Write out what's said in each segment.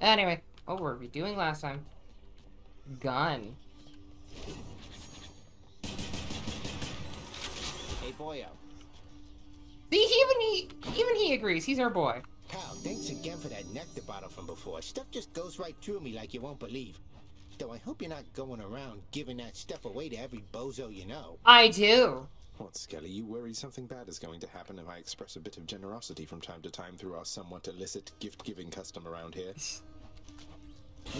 Anyway, what were we doing last time? Gun. Hey, boyo. See, even he, even he agrees. He's our boy. Pal, thanks again for that nectar bottle from before. Stuff just goes right through me like you won't believe. Though I hope you're not going around giving that stuff away to every bozo you know. I do. What, Skelly, you worry something bad is going to happen if I express a bit of generosity from time to time through our somewhat illicit gift-giving custom around here?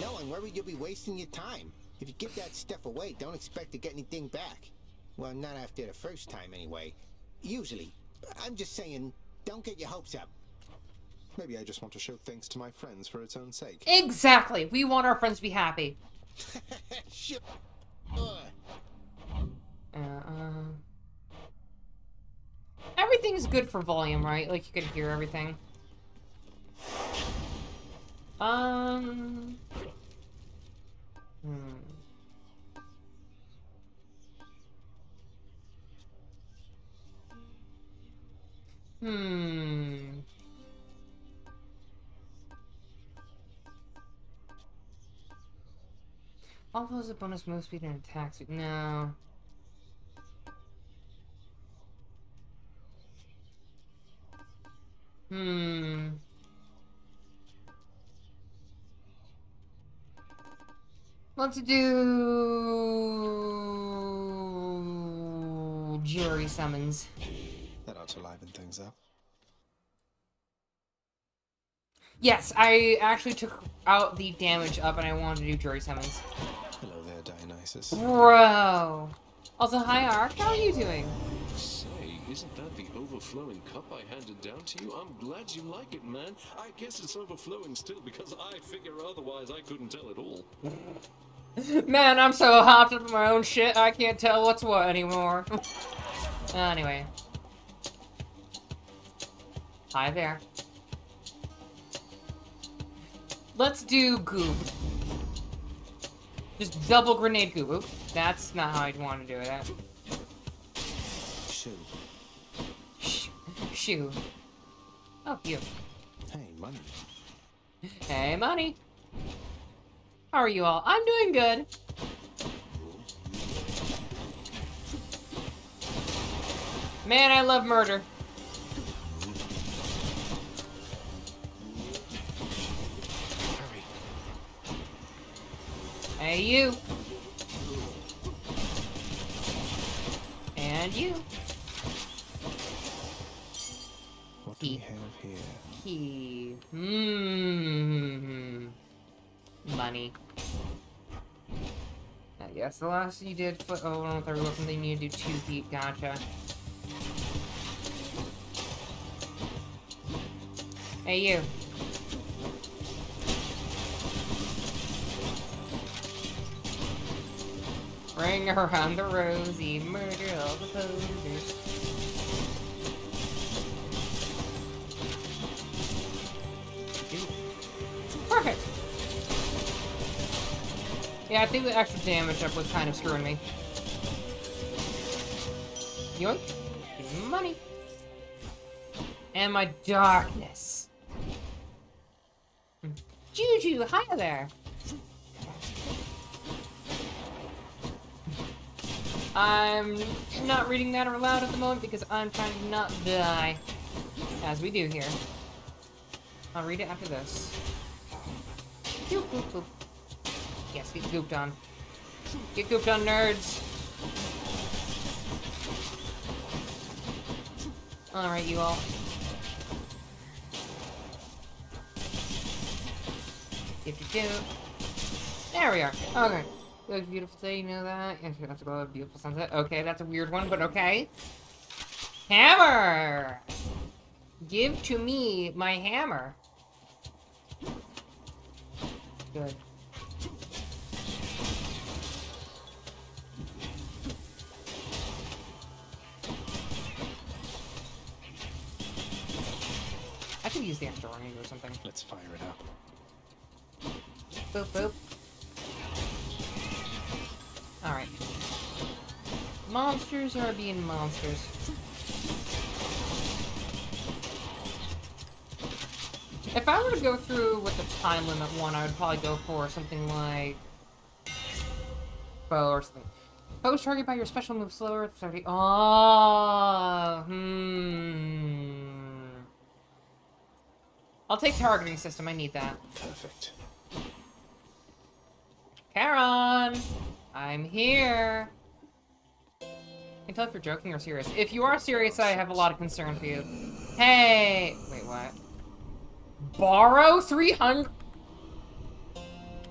No, I'm worried you'll be wasting your time. If you give that stuff away, don't expect to get anything back. Well, not after the first time, anyway. Usually. I'm just saying, don't get your hopes up. Maybe I just want to show thanks to my friends for its own sake. Exactly. We want our friends to be happy. Shit. Ugh. Uh, uh, everything's good for volume, right? Like you can hear everything. Um. Hmm. Hmm. All those bonus move speed and attack speed. No. Hmm. Let's do jury summons. That ought to liven things up. Yes, I actually took out the damage up and I wanted to do jury summons. Hello there, Dionysus. Bro. Also, hi Ark, how are you doing? Say, isn't that the overflowing cup I handed down to you? I'm glad you like it, man. I guess it's overflowing still because I figure otherwise I couldn't tell at all. Man, I'm so hopped up in my own shit, I can't tell what's what anymore. anyway. Hi there. Let's do goob. Just double grenade goob. Oop, that's not how I'd want to do it. Shoo. Oh, you. Hey, money. Hey, money. How are you all? I'm doing good. Man, I love murder. Hey, you. And you. What do we He- have here? He. Hmm. Money. Uh, yes, the last you did foot oh one with every weapon, then you need to do two feet. Gotcha. Hey, you. Ring around the rosy, murder all the posers. Perfect. Yeah, I think the extra damage up was kind of screwing me. Yoink. Money. And my darkness. Juju, hi there. I'm not reading that out loud at the moment because I'm trying to not die. As we do here. I'll read it after this. Goop, goop, goop. Yes, get gooped on. Get gooped on, nerds. Alright, you all. Dip, dip, dip. There we are. Okay. Look beautiful day, you know that? To go to a beautiful sunset. Okay, that's a weird one, but okay. Hammer! Give to me my hammer. Good. I could use the extra range or something. Let's fire it up. Boop, boop. Alright. Monsters are being monsters. If I were to go through with the time limit one, I would probably go for something like bow or something. Foes target by your special move slower. 30. Oh, hmm. I'll take targeting system. I need that. Perfect. Charon, I'm here. I can tell if you're joking or serious. If you are serious, I have a lot of concern for you. Hey, wait, what? Borrow 300?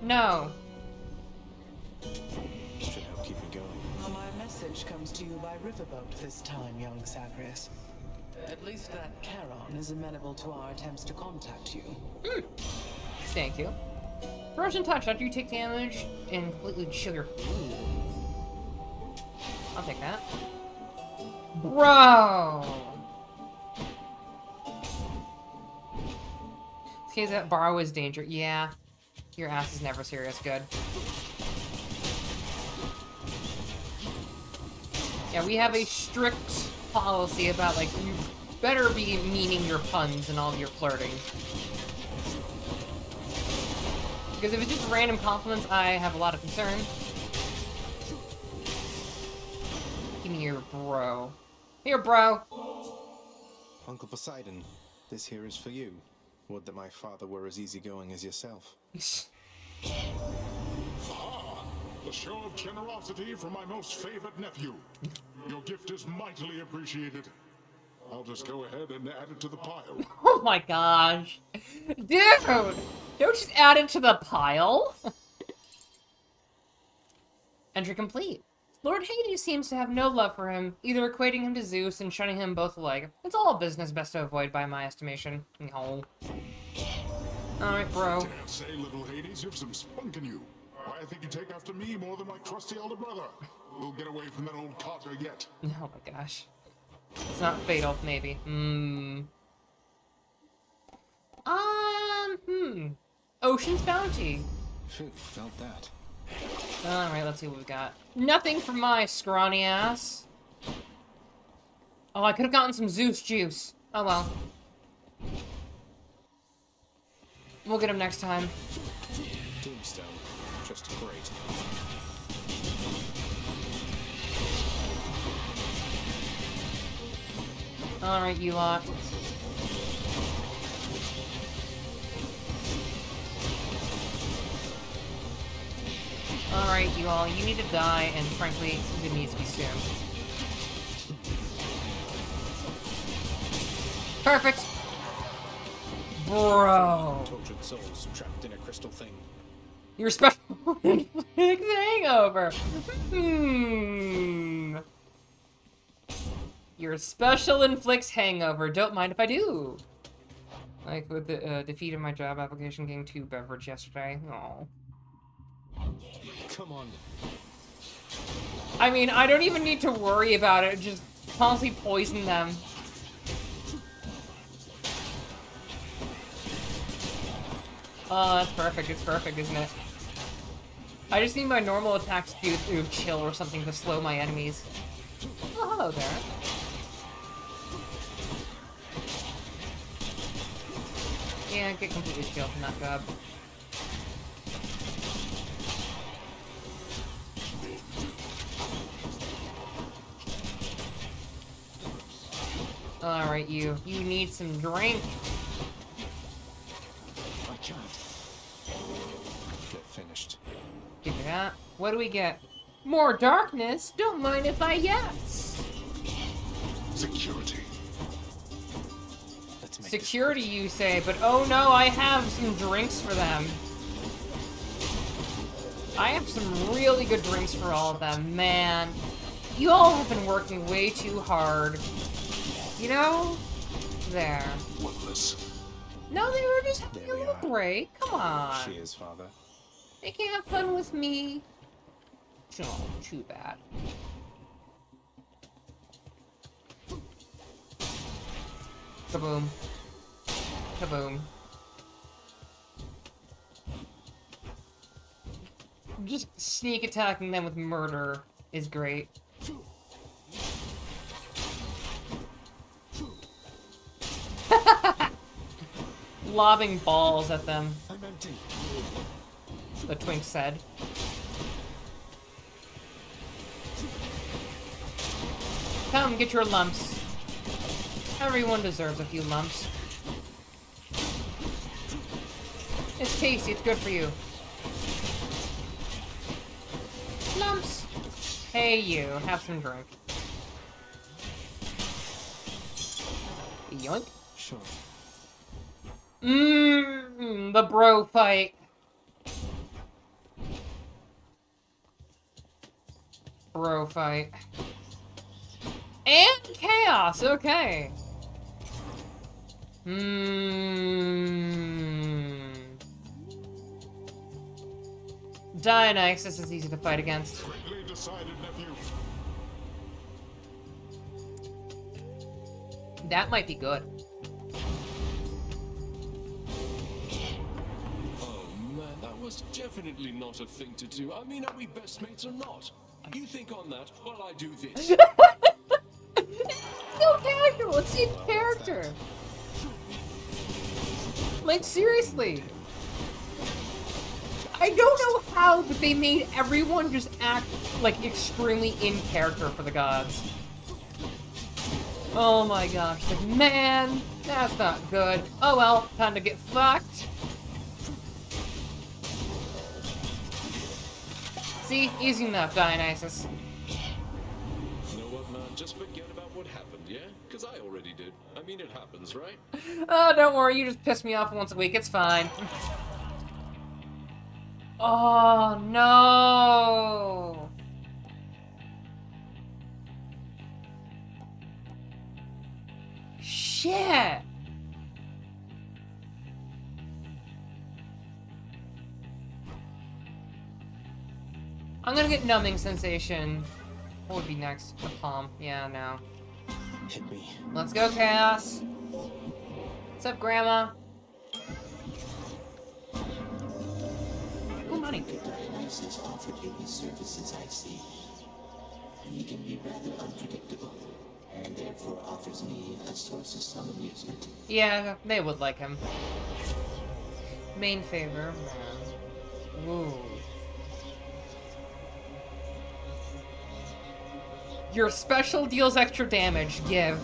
No. Should help keep me going. My message comes to you by riverboat this time, young Zagreus. At least that Charon is amenable to our attempts to contact you. Hmm. Thank you. Frozen touch after you take damage and completely sugar. Ooh. I'll take that. Bro! Okay, that borrow is danger. Yeah. Your ass is never serious. Good. Yeah, we have a strict policy about, like, you better be meaning your puns and all of your flirting. Because if it's just random compliments, I have a lot of concern. Give me your bro. Here, bro. Uncle Poseidon, this here is for you. Would that my father were as easygoing as yourself. Ah, a show of generosity from my most favored nephew. Your gift is mightily appreciated. I'll just go ahead and add it to the pile. oh my gosh. Dude! Don't just add it to the pile. Entry complete. Lord Hades seems to have no love for him, either equating him to Zeus and shunning him both alike. It's all business best to avoid by my estimation. No. Alright, bro. Dare say, little Hades, you've some spunk in you. Why, I think you take after me more than my trusty elder brother. We'll get away from that old Carter yet. Oh my gosh. It's not fatal, maybe. Hmm. Um, hmm. Ocean's Bounty. Phew, felt that. Alright, let's see what we've got. Nothing for my scrawny ass. Oh, I could have gotten some Zeus juice. Oh well. We'll get him next time. Tombstone. Just great. Alright, you lot. Alright, you all, you need to die, and frankly, it needs to be soon. Perfect! Bro! Tortured souls trapped in a crystal thing. Your special inflicts hangover! Hmm. Your special inflicts hangover. Don't mind if I do. Like with the uh, defeat of my job application getting two beverage yesterday. Oh. Come on. I mean, I don't even need to worry about it. Just constantly poison them. Oh, that's perfect. It's perfect, isn't it? I just need my normal attacks to do to chill or something to slow my enemies. Oh, hello there. Yeah, get completely chilled from that job. Alright, you. You need some drink. I can't. Get finished. Give me that. What do we get? More darkness? Don't mind if I yes. Security. Let's make Security, you say, but oh no, I have some drinks for them. I have some really good drinks for all of them, man. You all have been working way too hard. You know? There. Worthless. No, they were just having a little break. Come on. She is, father. They can't have fun with me. Oh, too bad. Kaboom. Kaboom. Just sneak attacking them with murder is great. Lobbing balls at them, the twink said. Come, get your lumps. Everyone deserves a few lumps. It's tasty, it's good for you. Lumps! Hey you, have some drink. Yoink. Sure. Mmm, the bro fight. Bro fight. And chaos, okay. Hmm. Dionysus is easy to fight against. That might be good. Was definitely not a thing to do. I mean, are we best mates or not? You think on that while I do this. No character. Let's see character. Like seriously. I don't know how, but they made everyone just act like extremely in character for the gods. Oh my gosh, like man, that's not good. Oh well, time to get fucked. See, easy enough, Dionysus. You know what, man? Just forget about what happened, yeah? Because I already did. I mean, it happens, right? Oh, don't worry, you just piss me off once a week, it's fine. Oh, no! Shit! I'm gonna get numbing sensation. What would be next? The palm. Yeah, no. Hit me. Let's go, Chaos. What's up, Grandma? Ooh, money. Dionysus offered you his services, I see. He can be rather unpredictable, and therefore offers me a source of some amusement. Yeah, they would like him. Main favor, man. Your special deals extra damage. Give.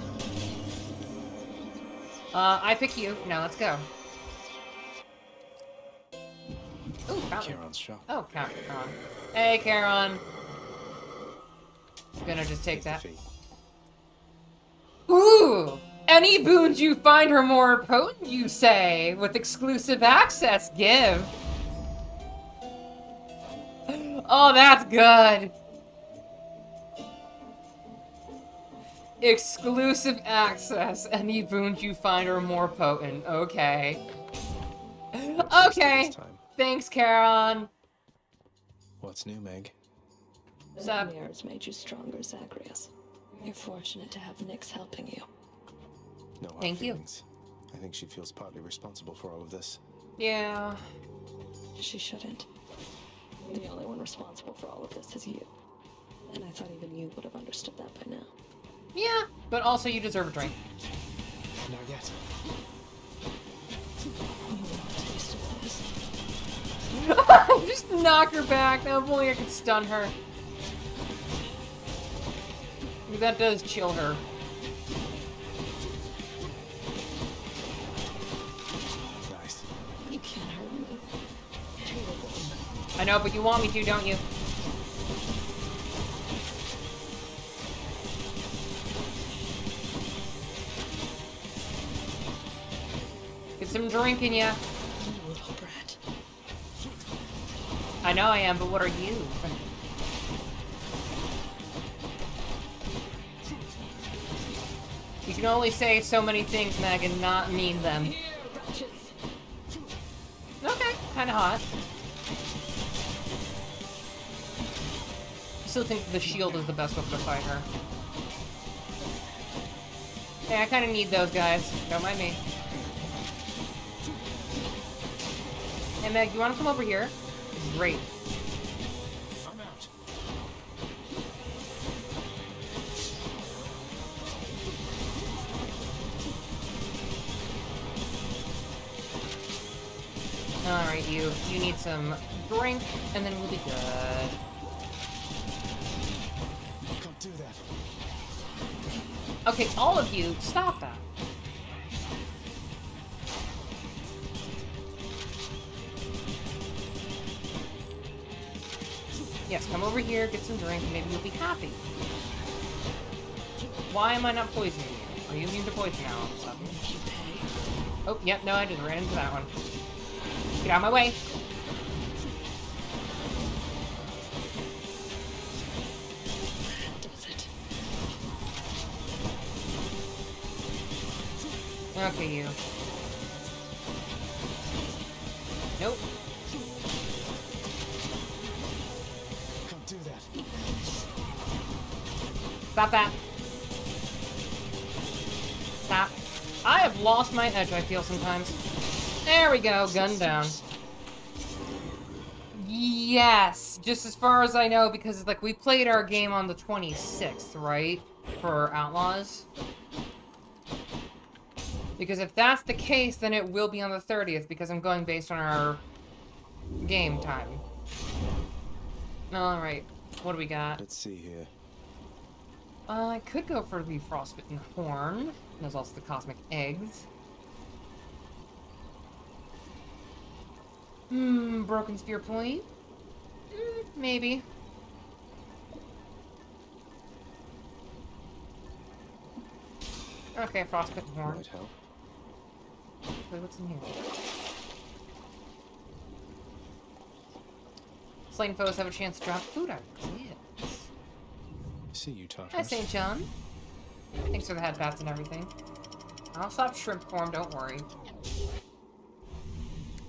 Uh, I pick you. Now let's go. Ooh, fountain. Charon's shop. Oh, Charon. Hey, Charon. Gonna just take that. Ooh! Any boons you find her more potent, you say, with exclusive access, give. Oh, that's good. Exclusive access. Any boons you find are more potent. Okay. Okay. Thanks, Charon. What's new, Meg? What's up? The mirrors made you stronger, Zagreus. You're fortunate to have Nyx helping you. No hard Thank you. I think she feels partly responsible for all of this. Yeah. She shouldn't. The only one responsible for all of this is you. And I thought even you would have understood that by now. Yeah. But also, you deserve a drink. Not yet. You want a taste of this? Just knock her back. Now, if only I could stun her. That does chill her. Nice. You can't hurt me. You're a woman. I know, but you want me to, don't you? Some drink in ya. You little brat. I know I am, but what are you? You can only say so many things, Meg, and not mean them. Okay, kinda hot. I still think the shield is the best weapon to fight her. Yeah, I kinda need those guys. Don't mind me. Hey Meg, you wanna come over here? Great. I'm out. Alright, you. You need some drink, and then we'll be good. Can't do that. Okay, all of you, stop that. Yes, come over here, get some drink, maybe you'll be happy. Why am I not poisoning you? Are you immune to poison now all of a sudden? Oh, yep, no, I just ran into that one. Get out of my way! Okay, you. Stop that. Stop. I have lost my edge, I feel sometimes. There we go, gun down. Yes, just as far as I know, because like we played our game on the 26th, right? For Outlaws. Because if that's the case, then it will be on the 30th, because I'm going based on our game time. Alright, what do we got? Let's see here. Uh, I could go for the frostbitten horn. There's also the cosmic eggs. Hmm, broken spear point? Mm, maybe. Okay, frostbitten horn. Right, Hal. Wait, what's in here? Slain foes have a chance to drop food items. Yes. See you, Tartarus. Hi, St. John. Thanks for the head bats and everything. I'll stop shrimp form, don't worry.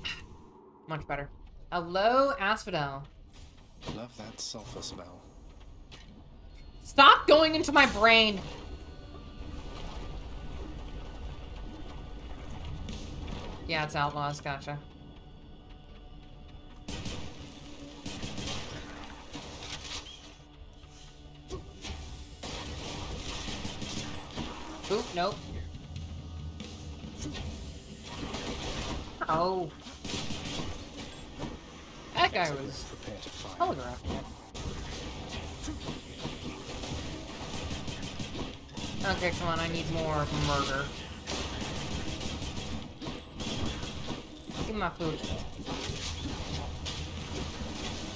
Much better. Hello, Asphodel. Love that sulfur smell. Stop going into my brain! Yeah, it's Outlaws, gotcha. Nope. Oh. That guy was Prepare to fire. telegraphed it. Okay, come on, I need more murder. Give me my food.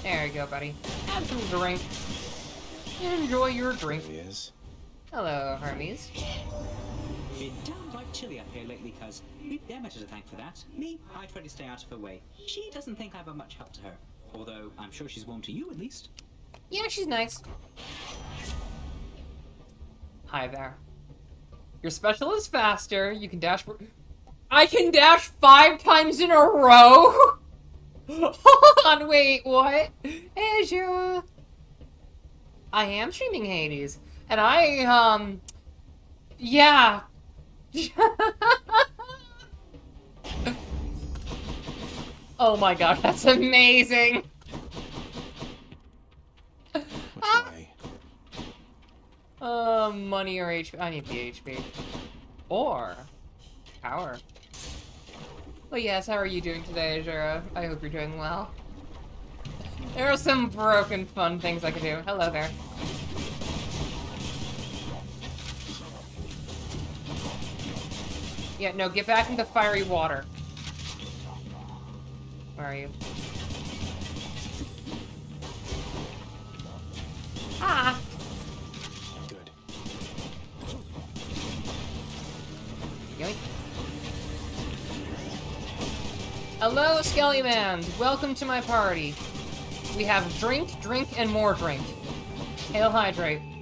There you go, buddy. Have some drink. Enjoy your drink. He is. Hello, Hermes. Been down downright chilly up here lately, cuz. We've Demeter to thank for that. Me, I try to stay out of her way. She doesn't think I'm a much help to her. Although, I'm sure she's warm to you at least. Yeah, she's nice. Hi there. Your special is faster. You can dash. I can dash five times in a row. Hold on, wait, what? Azure. I am streaming Hades, and I um, yeah. oh my god, that's amazing. Ah. Uh, money or HP. I need the HP. Or power. Well, yes, how are you doing today, Azura? I hope you're doing well. There are some broken fun things I could do. Hello there. Yeah, no, get back into fiery water. Where are you? Ah! Good. Yoink. Hello, Skellymans! Welcome to my party. We have drink, drink, and more drink. Hail Hydrate.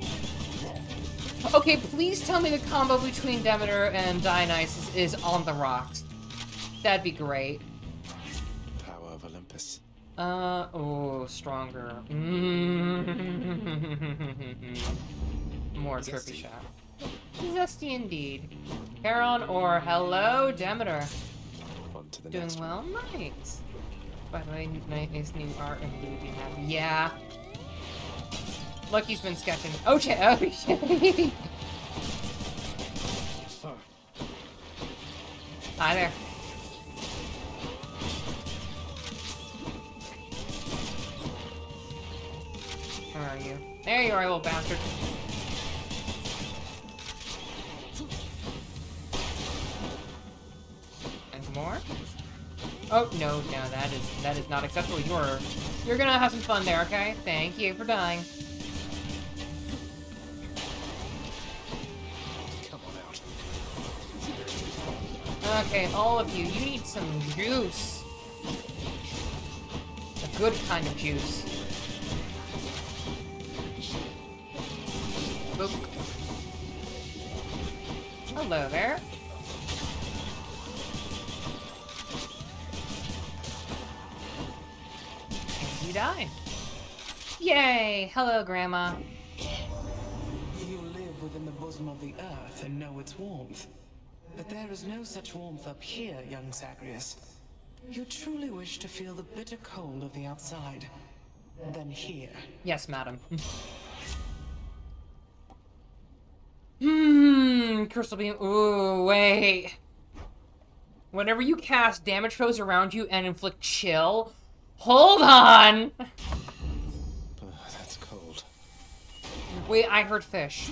Okay, please tell me the combo between Demeter and Dionysus is on the rocks. That'd be great. Power of Olympus. Uh, oh, stronger. Mm. More trippy shot. Zesty indeed. Heron or hello, Demeter. On to the Doing next well? one. Nice. By the way, nice new art and we have. Yeah. Lucky's been sketching. Oh shit, oh shit. Hi there. Where are you? There you are, little bastard. And more? Oh, no, no, that is, that is not acceptable. You're, you're gonna have some fun there, okay? Thank you for dying. Okay, all of you, you need some juice. A good kind of juice. Boop. Hello there. And you die. Yay! Hello, Grandma. You live within the bosom of the earth and know its warmth. But there is no such warmth up here, young Zagreus. You truly wish to feel the bitter cold of the outside. Then here. Yes, madam. Hmm, crystal beam. Ooh, wait. Whenever you cast damage foes around you and inflict chill, hold on. Ugh, that's cold. Wait, I heard fish.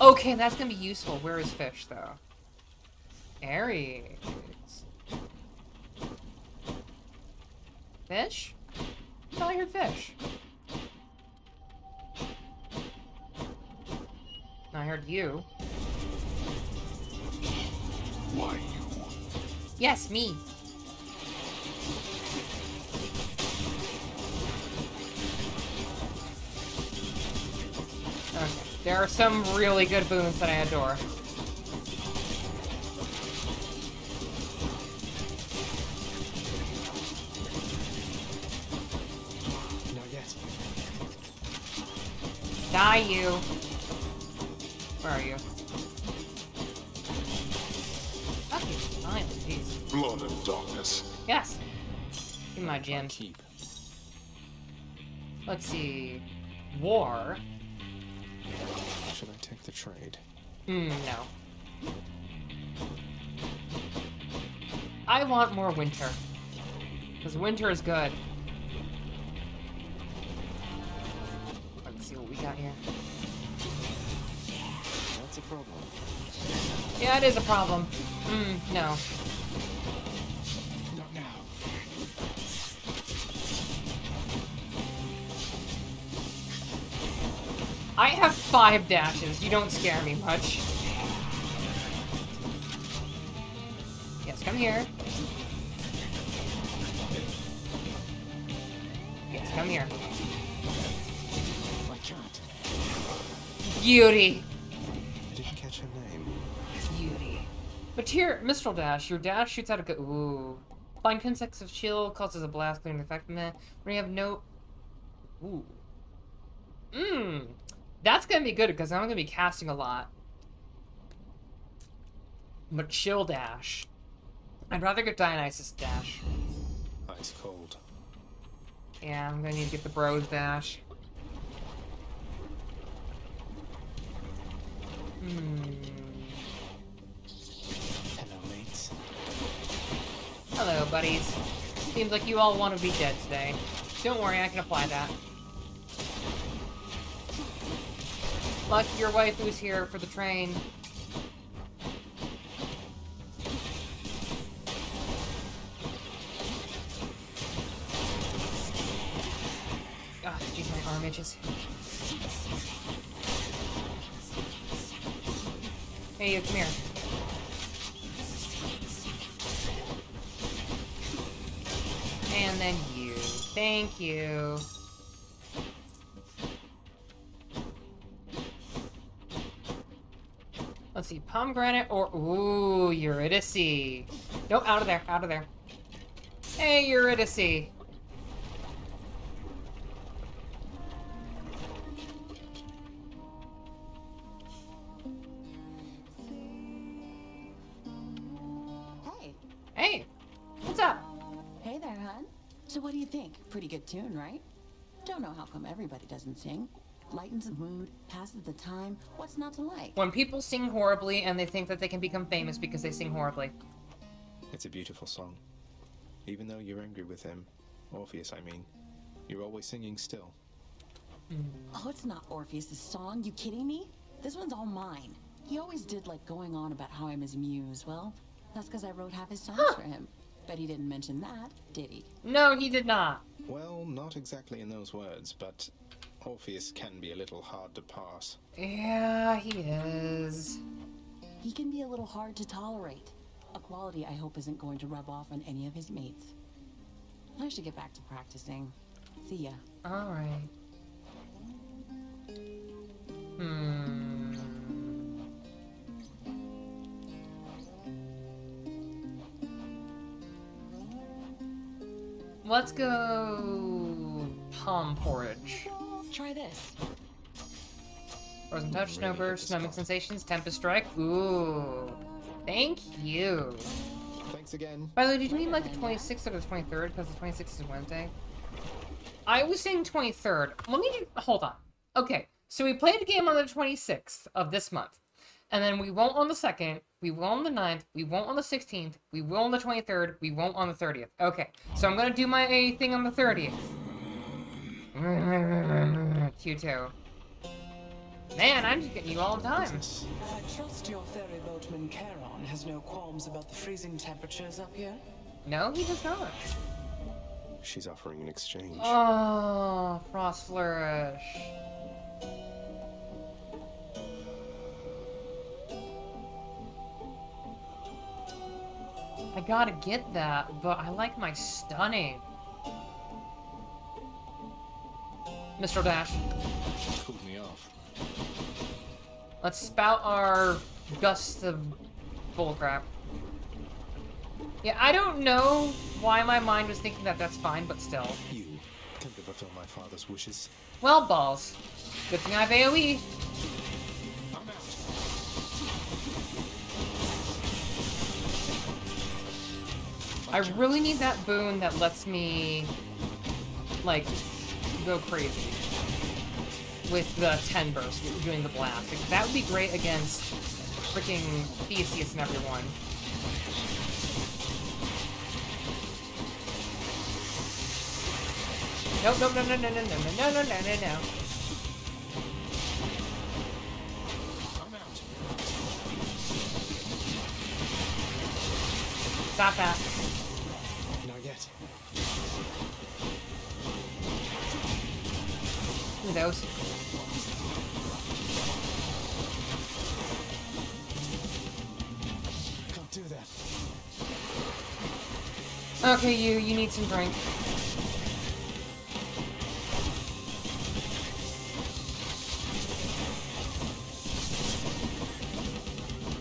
Okay, that's gonna be useful. Where is fish, though? Ares. Fish? I thought I heard fish. I heard you. Why you? Yes, me. Okay. There are some really good boons that I adore. Die, you. Where are you? Okay, fine, jeez. Blood and darkness. Yes. Give my gems. Keep. Let's see. War. Should I take the trade? Hmm, no. I want more winter. Because winter is good. Let's see what we got here. That's a problem. Yeah, it is a problem. Hmm, no. Not now. I have five dashes. You don't scare me much. Yes, come here. Yes, come here. Beauty. I didn't catch her name. Beauty. But here, Mistral Dash, your dash shoots out a go- Ooh. Blind Insects of Chill causes a blast clearing the effect. Meh. When you have no... Ooh. Mmm. That's gonna be good, because I'm gonna be casting a lot. But Chill Dash. I'd rather get Dionysus Dash. Ice cold. Yeah, I'm gonna need to get the Bros Dash. Hmm. Hello, mates. Hello, buddies. Seems like you all want to be dead today. Don't worry, I can apply that. Lucky your wife was here for the train. Ah, jeez, my arm itches. Hey, you, come here. And then you. Thank you. Let's see, pomegranate or ooh, Eurydice. Nope, out of there, out of there. Hey, Eurydice. Hey. Hey, what's up? Hey there, hon. So what do you think? Pretty good tune, right? Don't know how come everybody doesn't sing. Lightens the mood, passes the time. What's not to like? When people sing horribly and they think that they can become famous because they sing horribly. It's a beautiful song. Even though you're angry with him, Orpheus, I mean, you're always singing still. Oh, it's not Orpheus' song. You kidding me? This one's all mine. He always did like going on about how I'm his muse. Well, that's because I wrote half his songs for him. But he didn't mention that, did he? No, he did not. Well, not exactly in those words, but Orpheus can be a little hard to pass. Yeah, he is. He can be a little hard to tolerate. A quality I hope isn't going to rub off on any of his mates. I should get back to practicing. See ya. Alright. Hmm. Let's go palm porridge. Try this. Frozen touch, snowburst, numbing sensations, tempest strike. Ooh. Thank you. Thanks again. By the way, did you mean like the 26th or the 23rd? Because the 26th is Wednesday. I was saying 23rd. Let me do, hold on. Okay, so we played the game on the 26th of this month. And then we won't on the 2nd, we won't on the 9th, we won't on the 16th, we will on the 23rd, we won't on the 30th. Okay, so I'm gonna do my A thing on the 30th. Q2. Man, I'm just getting you all the time. I trust your ferry boatman Charon has no qualms about the freezing temperatures up here. No, he does not. She's offering an exchange. Oh, Frost Flourish. I gotta get that, but I like my stunning. Mr. Dash, Cooled me off. let's spout our gust of bullcrap. Yeah, I don't know why my mind was thinking that that's fine, but still. You can never fulfill my father's wishes. Well, balls. Good thing I have AoE. I really need that boon that lets me, like, go crazy with the 10 burst doing the blast. Like, that would be great against freaking Theseus and everyone. No, no, no, no, no, no, no, no, no, no, no. I'm out. Stop that. Who knows? Can't do that. Okay, you, you need some drink.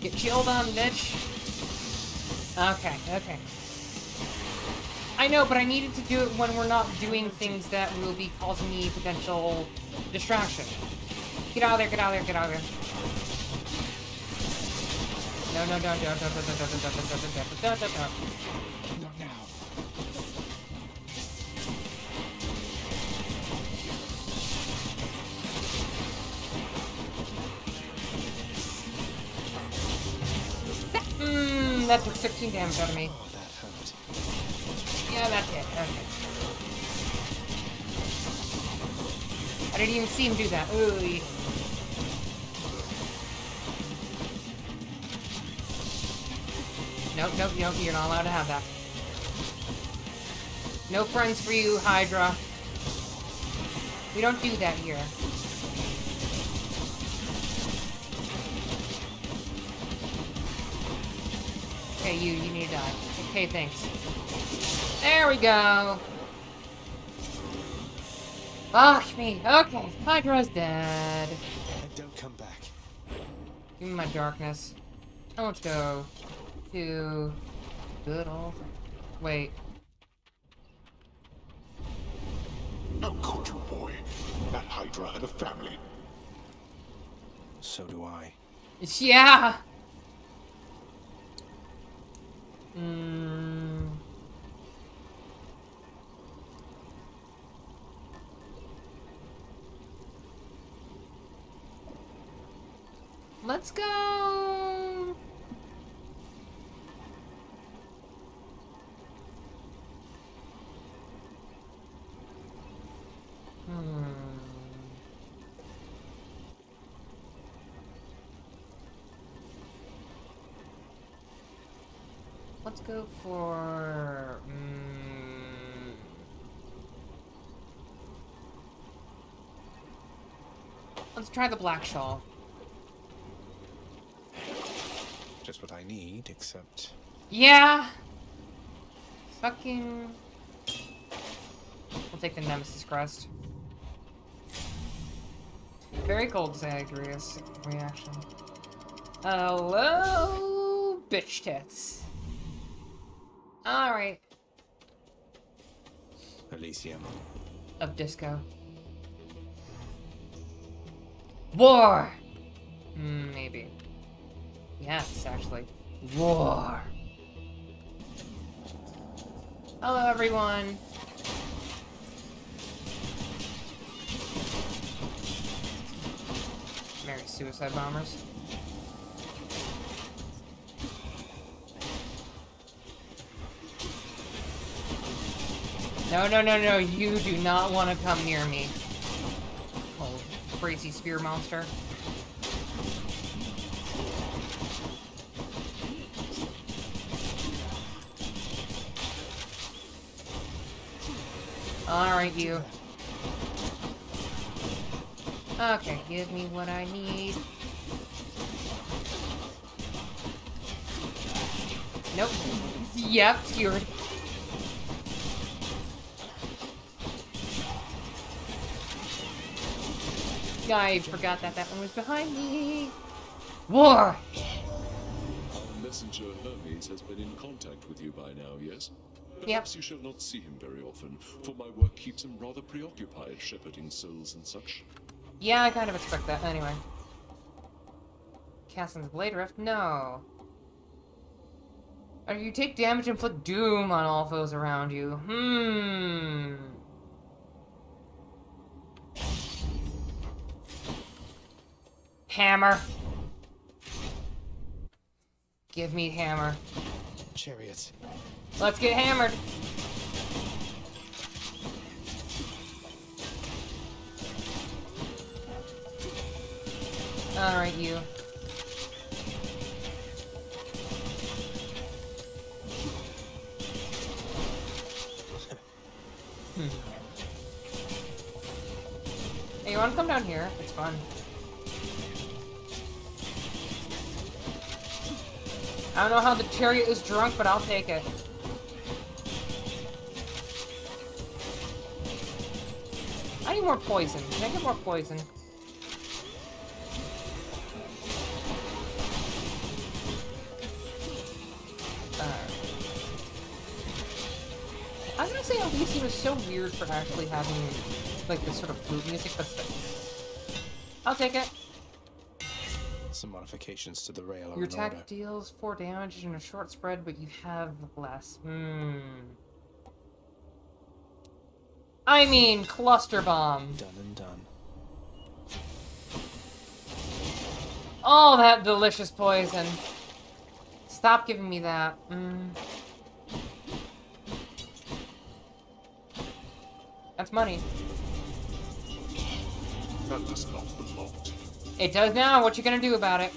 Get chilled on, bitch. Okay, okay. I know, but I needed to do it when we're not doing things that will be causing me potential distraction. Get out of there, get out of there, get out of there. No, no, no, no, no, no, no, no, no, no, no, no, no. Mmm, that took 16 damage out of me. Yeah, that's it. Okay. I didn't even see him do that. Ooh. Nope, nope, nope, you're not allowed to have that. No friends for you, Hydra. We don't do that here. Okay, you, you need to die. Okay, thanks. There we go. Fuck me. Okay, Hydra's dead. And don't come back. Give me my darkness. Now let's go to good old. Wait. How could you, boy? That Hydra had a family. So do I. Yeah. Mm. Let's go... Hmm. Let's go for... Mm, let's try the black shawl. I need, except Yeah. Fucking. We'll take the Nemesis crest. Very cold Zagreus reaction. Hello, bitch tits. Alright. Elysium. Of disco. War! Mm, maybe. Yes, actually. War. Hello, everyone. Merry suicide bombers. No, no, no, no, you do not want to come near me. Oh, crazy spear monster. Alright, you. Okay, give me what I need. Nope. Yep, skewered. I forgot that that one was behind me. War! Messenger Hermes has been in contact with you by now, yes? Perhaps you shall not see him very often, for my work keeps him rather preoccupied shepherding souls and such. Yeah, I kind of expect that. Anyway. Casting Blade Rift? No. Or you take damage and inflict doom on all foes around you. Hmm. Hammer. Give me hammer. Chariot. Let's get hammered. Alright, you. Hmm. Hey, you wanna come down here? It's fun. I don't know how the chariot is drunk, but I'll take it. Need more poison. Can I get more poison? Alright. I was gonna say Elysium is so weird for actually having like this sort of flute music, but still. I'll take it. Some modifications to the rail Your attack order. deals 4 damage in a short spread, but you have less. Hmm. I mean, cluster bomb. Done and done. Oh, that delicious poison. Stop giving me that. Mm. That's money. That does not belong to you. It does now. What you gonna do about it?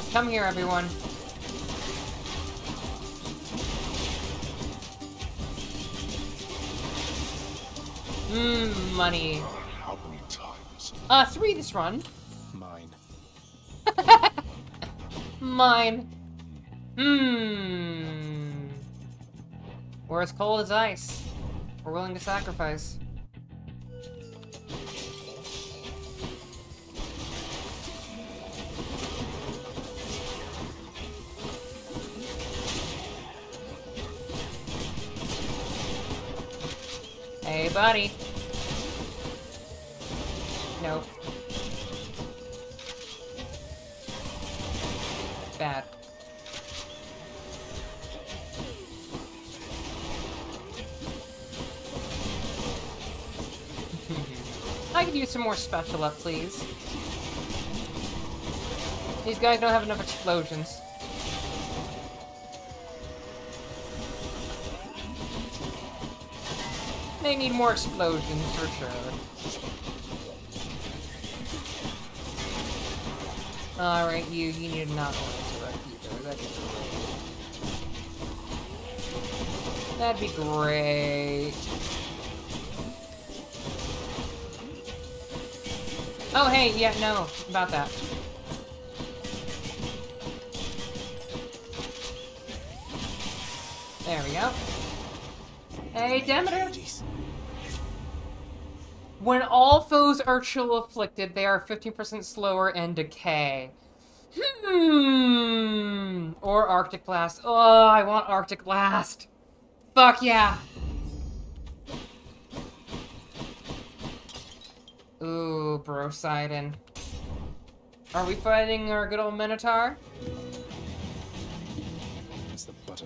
Yes, come here, everyone. Mmm, money. How many times? Uh, three this run. Mine. Mine. Hmm. We're as cold as ice. We're willing to sacrifice. Buddy. Nope. Bad. I could use some more special up, please. These guys don't have enough explosions. They need more explosions for sure. Alright, you, you need to not resurrect either. That'd be great. That'd be great. Oh, hey, yeah, no, about that. There we go. Hey, Demeter! When all foes are chill afflicted, they are 15% slower and decay. Hmm. Or Arctic Blast. Oh, I want Arctic Blast. Fuck yeah. Ooh, Brosidon. Are we fighting our good old Minotaur?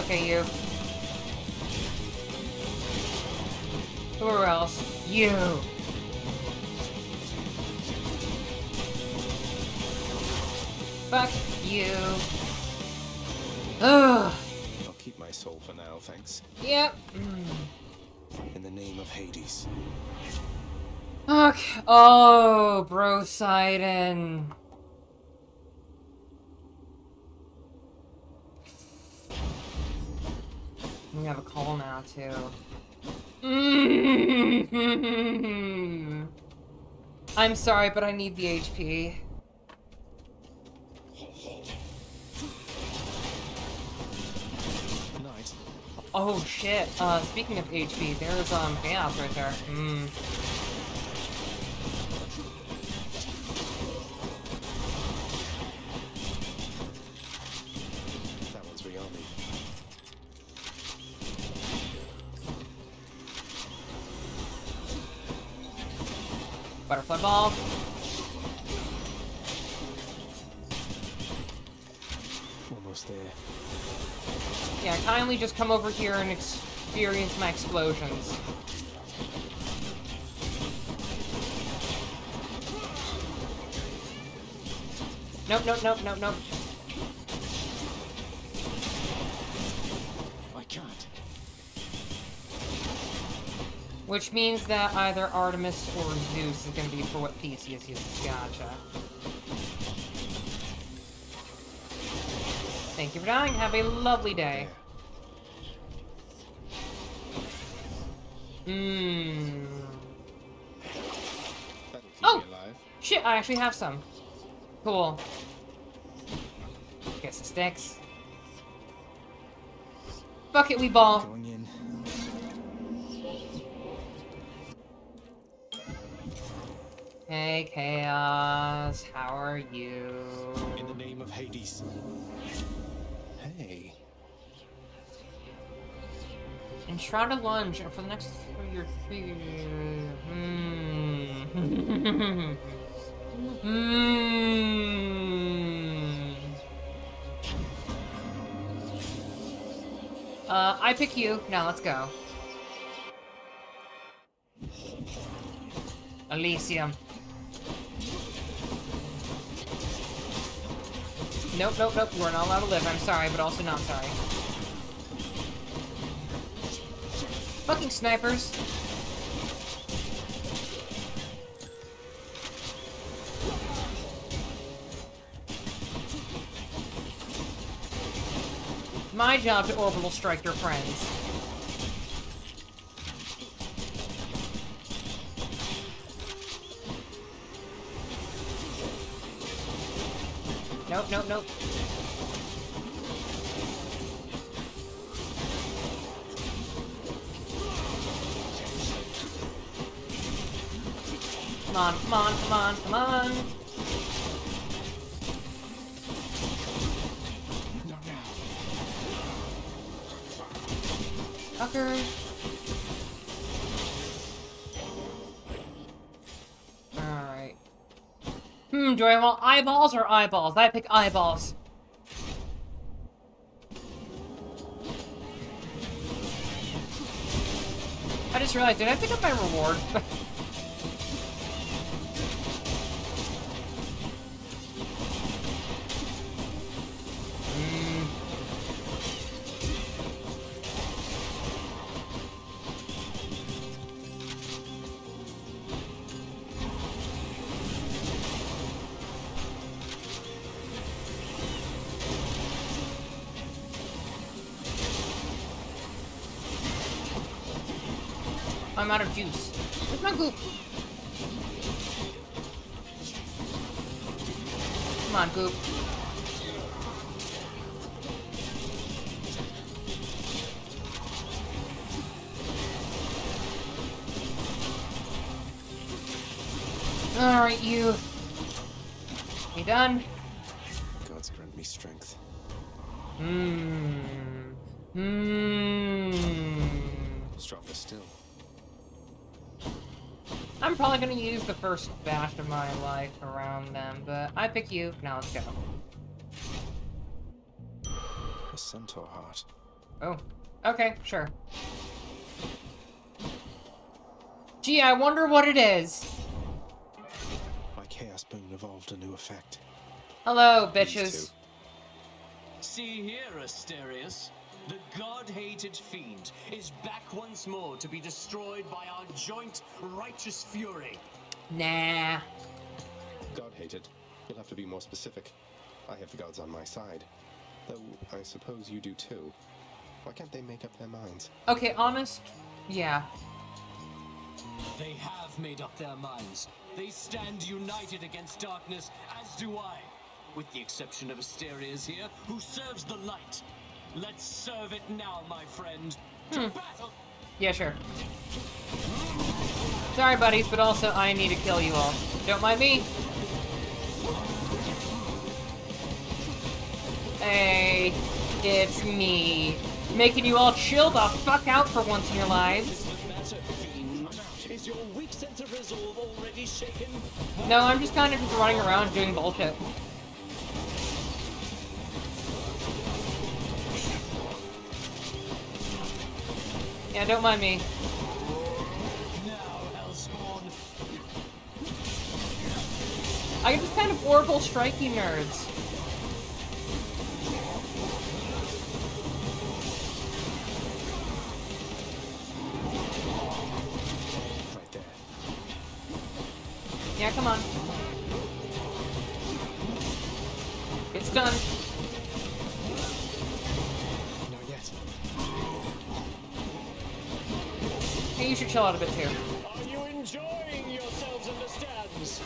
Okay, you. Who else? You. Fuck you. Ugh. Thanks. Yep. In the name of Hades. Okay. Oh, bro, Brosidon. We have a call now, too. I'm sorry, but I need the HP. Oh shit. Uh, speaking of HP, there's um chaos right there. Hmm. That one's. Butterfly ball. Almost there. Yeah, kindly just come over here and experience my explosions. Nope, nope, nope, nope, nope. I can't. Which means that either Artemis or Zeus is gonna be for what Theseus uses. Gotcha. Thank you for dying. Have a lovely day. Mmm. Oh! alive. Shit, I actually have some. Cool. Guess the sticks. Bucket we ball. Going in. Hey, Chaos. How are you? In the name of Hades. Hey. Enshrouded lunge for the next for your Hmm. Hmm. Uh, I pick you. Now let's go. Elysium. Nope, nope, nope. We're not allowed to live. I'm sorry, but also not sorry. Fucking snipers. My job to orbital strike your friends. Nope, nope, nope. Come on, come on, come on, come on! Fucker! Do I want eyeballs or eyeballs? I pick eyeballs. I just realized, did I pick up my reward? but you. Now let's go. A centaur heart. Oh. Okay, sure. Gee, I wonder what it is. My chaos boon evolved a new effect. Hello, bitches. See here, Asterius. The god-hated fiend is back once more to be destroyed by our joint righteous fury. Nah. God hated. You'll have to be more specific. I have the gods on my side. Though I suppose you do too. Why can't they make up their minds? Okay, honest. Yeah. They have made up their minds. They stand united against darkness, as do I. With the exception of Asterius here, who serves the light. Let's serve it now, my friend. To hmm. battle! Yeah, sure. Sorry, buddies, but also I need to kill you all. Don't mind me. Hey, it's me. Making you all chill the fuck out for once in your lives. No, I'm just kind of just running around doing bullshit. Yeah, don't mind me. I can just kind of Oracle striking nerds. Yeah, come on. It's done. Not yet. Hey, you should chill out a bit here. Are you enjoying yourselves in the stands?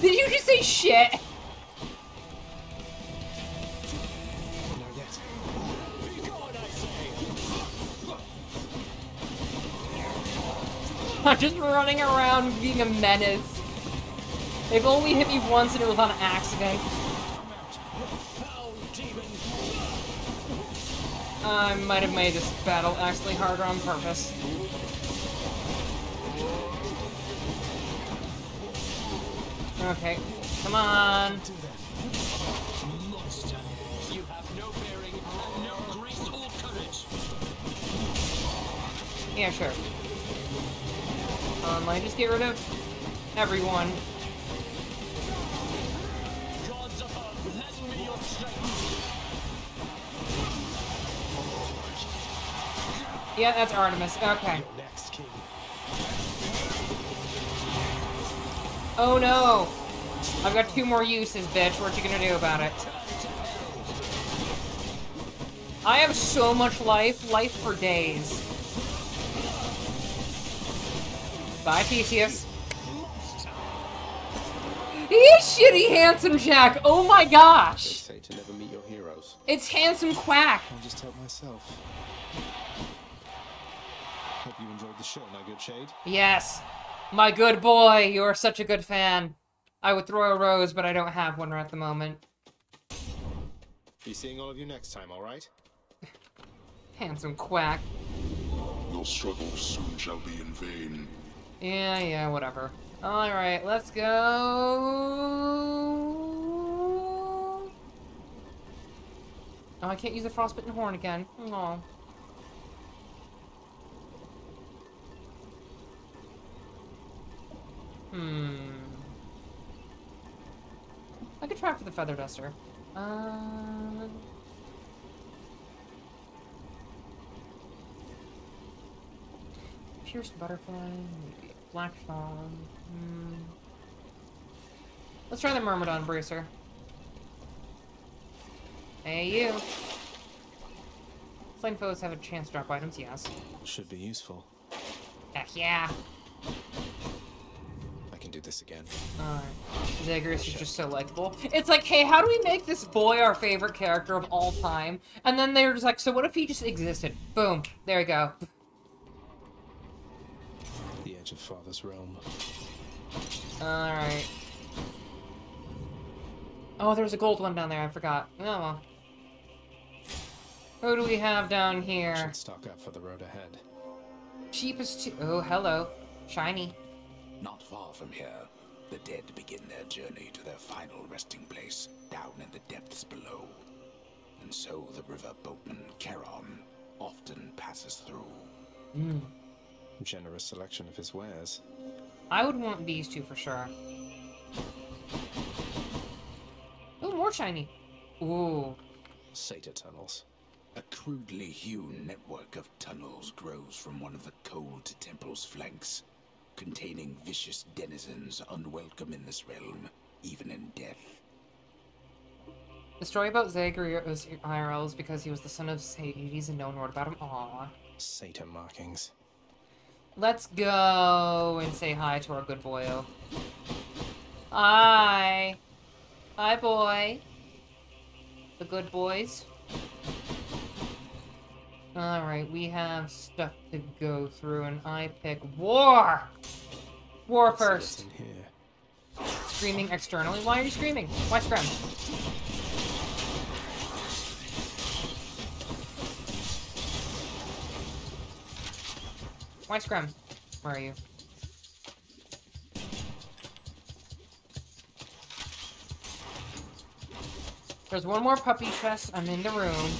Did you just say shit? Running around being a menace. They've only hit me once and it was on accident. I might have made this battle actually harder on purpose. Okay, come on. Monster! You Um, I just get rid of everyone. Yeah, that's Artemis. Okay. Oh no! I've got two more uses, bitch. What you gonna do about it? I have so much life. Life for days. Bye, Theseus. He is shitty handsome Jack. Oh my gosh. They gosh. say to never meet your heroes. It's handsome quack. I'll just help myself. Hope you enjoyed the show, my good shade. Yes. My good boy, you are such a good fan. I would throw a rose, but I don't have one right at the moment. Be seeing all of you next time, alright? Handsome quack. Your struggle soon shall be in vain. Yeah, yeah, whatever. Alright, let's go. Oh, I can't use the frostbitten horn again. Oh. Hmm. I could try for the feather duster. Uh... Pierced butterfly, maybe black fawn. Hmm. Let's try the Myrmidon Bracer. Hey, you. Slain foes have a chance to drop items, yes. Should be useful. Heck yeah. I can do this again. Alright. Zagreus is just so likable. It's like, hey, how do we make this boy our favorite character of all time? And then they're just like, so what if he just existed? Boom. There we go. The edge of Father's realm. Alright. Oh, there's a gold one down there. I forgot. Oh, well. Who do we have down here? Should stock up for the road ahead. Cheapest to- Oh, hello. Shiny. Not far from here, the dead begin their journey to their final resting place down in the depths below. And so the river boatman Charon often passes through. Mm. Generous selection of his wares. I would want these two for sure. Ooh, more shiny. Ooh. Satyr tunnels. A crudely hewn network of tunnels grows from one of the cold temple's flanks, containing vicious denizens unwelcome in this realm, even in death. The story about Zagreus IRL is because he was the son of Hades and no one wrote about him. Aww. Satyr markings. Let's go and say hi to our good boyo. Hi. Hi, boy. The good boys. Alright, we have stuff to go through, and I pick War! War first. Screaming externally? Why are you screaming? Why scream? Why scrum? Where are you? There's one more puppy chest. I'm in the room.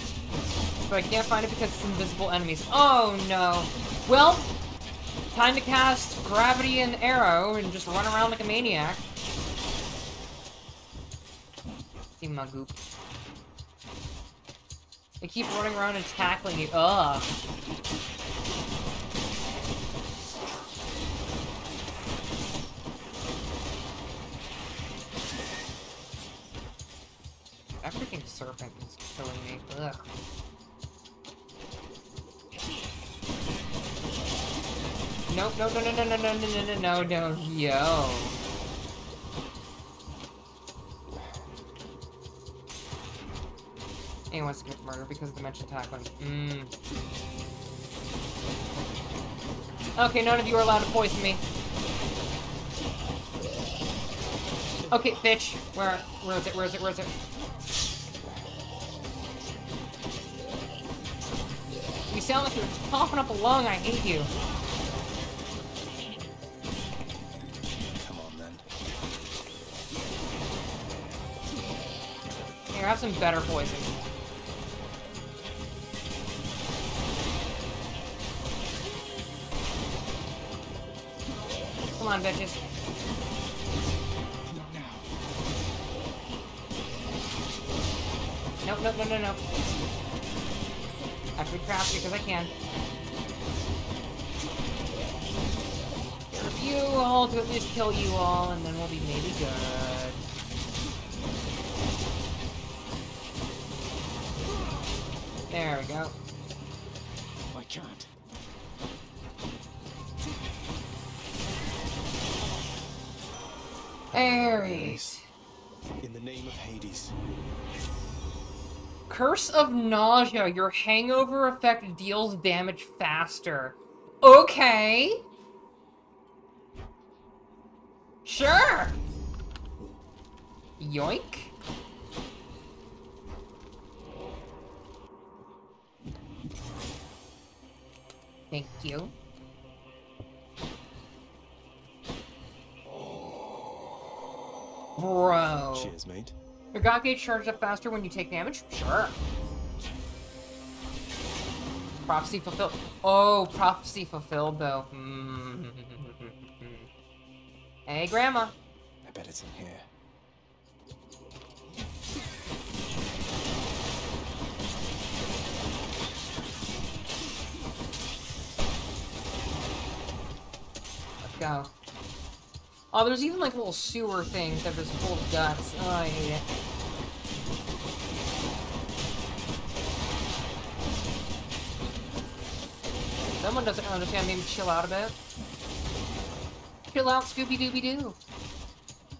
But I can't find it because it's invisible enemies. Oh no. Well, time to cast Gravity and Arrow and just run around like a maniac. See my goop. They keep running around and tackling you. Ugh. That freaking serpent is killing me. Ugh. No, no, no, no, no, no, no, no, no, no, no, yo. He wants to get murdered because of the mention tackling. Mmm. Okay, none of you are allowed to poison me. Okay, bitch. Where, where is it? Where is it? Where is it? Sound like you're coughing up a lung. I hate you. Come on then. Here, have some better poison. Come on, bitches. Nope, nope, no, no, no. To be because I can. You all to at least kill you all, and then we'll be maybe good. There we go. I can't. Ares. In the name of Hades. Curse of Nausea. Your hangover effect deals damage faster. Okay. Sure. Yoink. Thank you. Bro. Cheers, mate. Your God gauge charges up faster when you take damage? Sure. Prophecy fulfilled. Oh, prophecy fulfilled, though. Hmm. Hey, Grandma. I bet it's in here. Let's go. Oh, there's even like little sewer things that are just full of guts. Oh, I hate it. Someone doesn't understand, maybe chill out a bit. Chill out, Scooby Dooby Doo.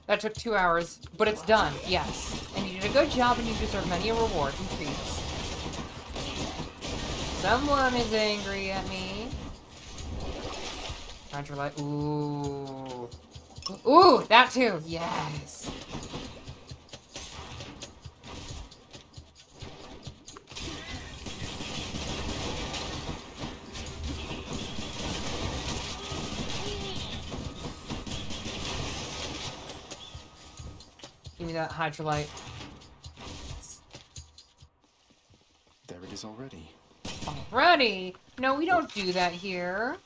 That took two hours, but it's done, yes. And you did a good job and you deserve many rewards and treats. Someone is angry at me. Hydralite. Ooh. Ooh, that too. Yes. Give me that Hydralite. There it is already. Already? No, we don't do that here.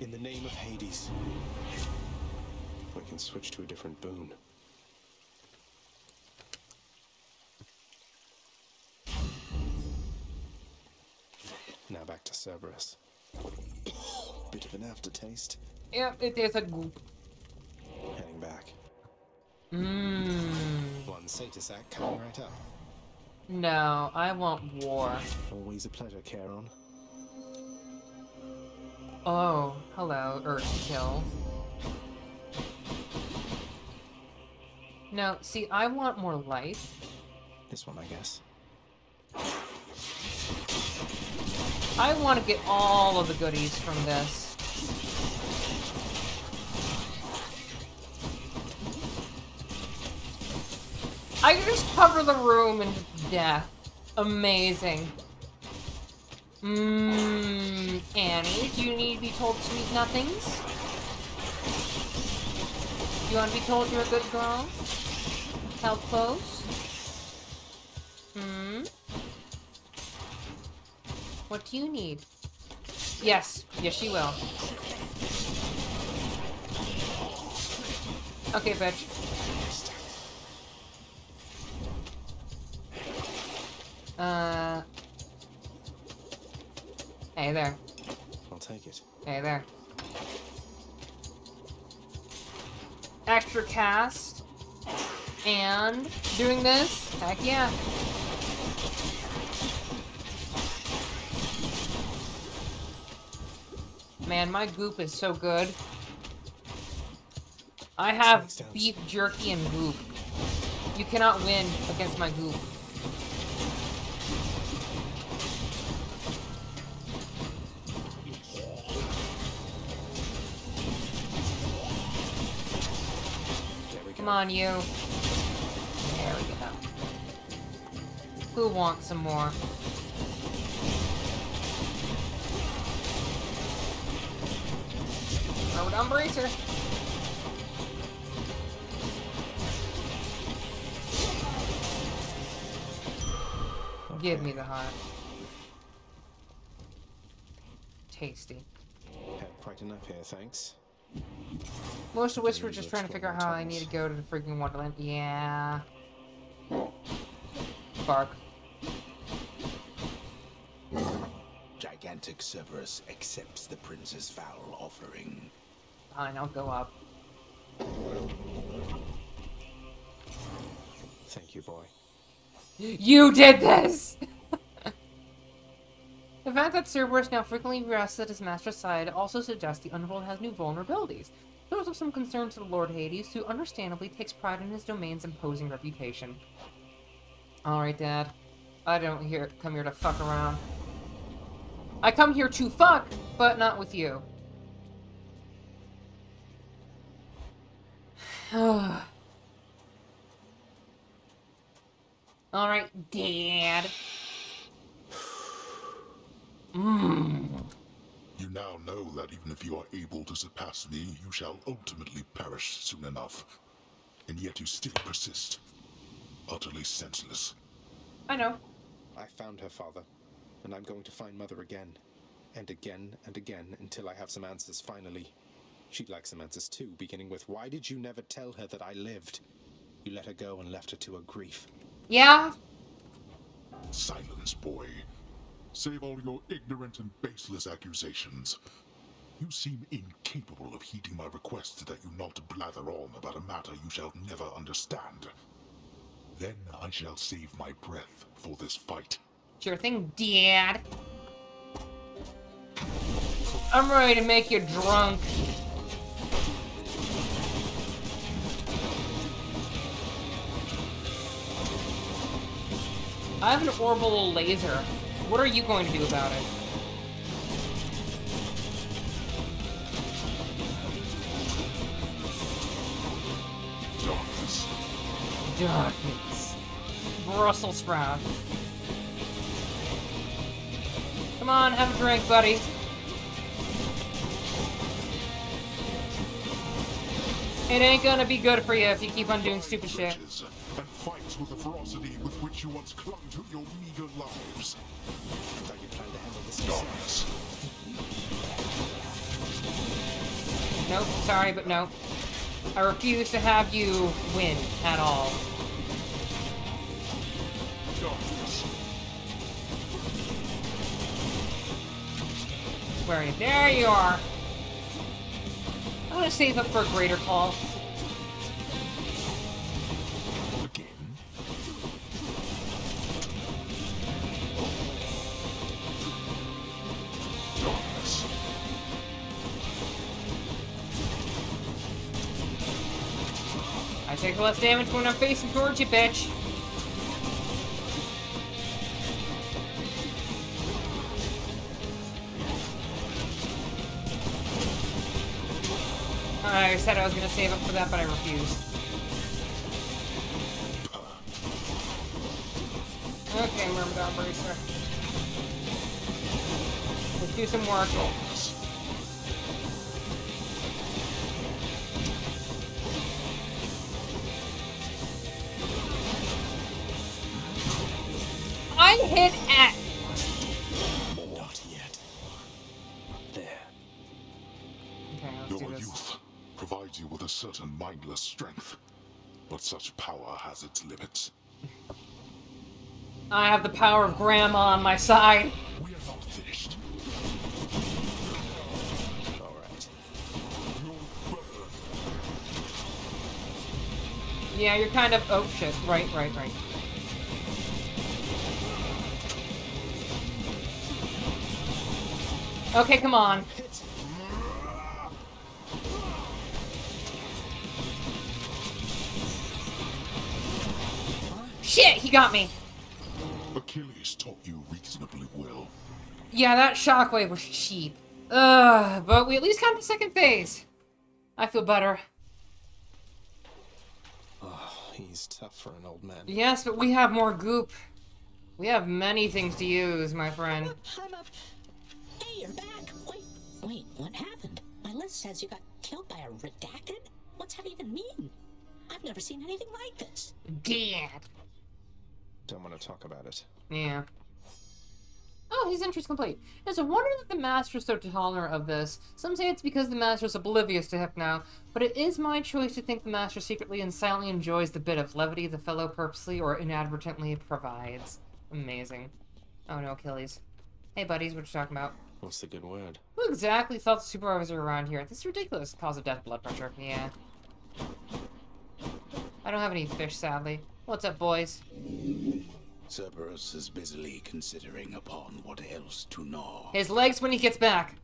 In the name of Hades. We can switch to a different boon. Now back to Cerberus. Bit of an aftertaste. Yep, it is a goop. Heading back. Mmm. One Satyr Sack coming right up. No, I want war. Always a pleasure, Charon. Oh, hello, Earth Kill. No, see, I want more life. This one, I guess. I want to get all of the goodies from this. I can just cover the room in death. Amazing. Mmm, Annie, do you need to be told sweet nothings? You want to be told you're a good girl? How close? Hmm? What do you need? Yes. Yes, she will. Okay, bitch. Uh... Hey there. I'll take it. Hey there. Extra cast. And doing this? Heck yeah. Man, my goop is so good. I have beef jerky and goop. You cannot win against my goop. Come on, you. There we go. Who wants some more? Throw down bracer. Give me the heart. Tasty. Had quite enough here, thanks. Most of which we're just trying to figure out how I need to go to the freaking Wonderland. Yeah. Bark. Gigantic Cerberus accepts the prince's foul offering. Fine, I'll go up. Thank you, boy. You did this! the fact that Cerberus now frequently rests at his master's side also suggests the Underworld has new vulnerabilities. Those are some concerns to the Lord Hades, who understandably takes pride in his domain's imposing reputation. Alright, Dad. I don't here come here to fuck around. I come here to fuck, but not with you. Alright, Dad. Mmm. You now know that even if you are able to surpass me, you shall ultimately perish soon enough. And yet you still persist. Utterly senseless. I know. I found her father, and I'm going to find Mother again. And again and again until I have some answers finally. She'd like some answers too, beginning with why did you never tell her that I lived? You let her go and left her to her grief. Yeah? Silence, boy. Save all your ignorant and baseless accusations. You seem incapable of heeding my request that you not blather on about a matter you shall never understand. Then I shall save my breath for this fight. Sure thing, Dad. I'm ready to make you drunk. I have an orbital laser. What are you going to do about it? Darkness. Darkness. Brussels sprout. Come on, have a drink, buddy. It ain't gonna be good for you if you keep on doing stupid shit. You once clung to your meager lives. Thought you planned to handle this Darkness. Nope, sorry, but no. I refuse to have you win at all. Darkness. Where are you? There you are. I'm gonna save up for a greater call. Less damage when I'm facing towards you, bitch. Uh, I said I was gonna save up for that, but I refused. Okay, Myrmidon Bracer. Let's do some work. I have the power of Grandma on my side. We are not finished. All right. Yeah, you're kind of. Oh shit! Right, right, right. Okay, come on. Shit, he got me. Achilles taught you reasonably well. Yeah, that shockwave was cheap. Ugh, but we at least got to second phase. I feel better. Oh, he's tough for an old man. Yes, but we have more goop. We have many things to use, my friend. I'm up. Hey, you're back. Wait, wait, what happened? My list says you got killed by a redacted? What's that even mean? I've never seen anything like this. Dad. Don't want to talk about it. Yeah. Oh, his entry's complete. It's a wonder that the Master's so tolerant of this. Some say it's because the Master's oblivious to Hypno, but it is my choice to think the Master secretly and silently enjoys the bit of levity the fellow purposely or inadvertently provides. Amazing. Oh no, Achilles. Hey buddies, what you talking about? What's the good word? Who exactly thought the supervisor around here? This is ridiculous. Cause of death, blood pressure. Yeah. I don't have any fish, sadly. What's up, boys? Cerberus is busily considering upon what else to gnaw. His legs when he gets back.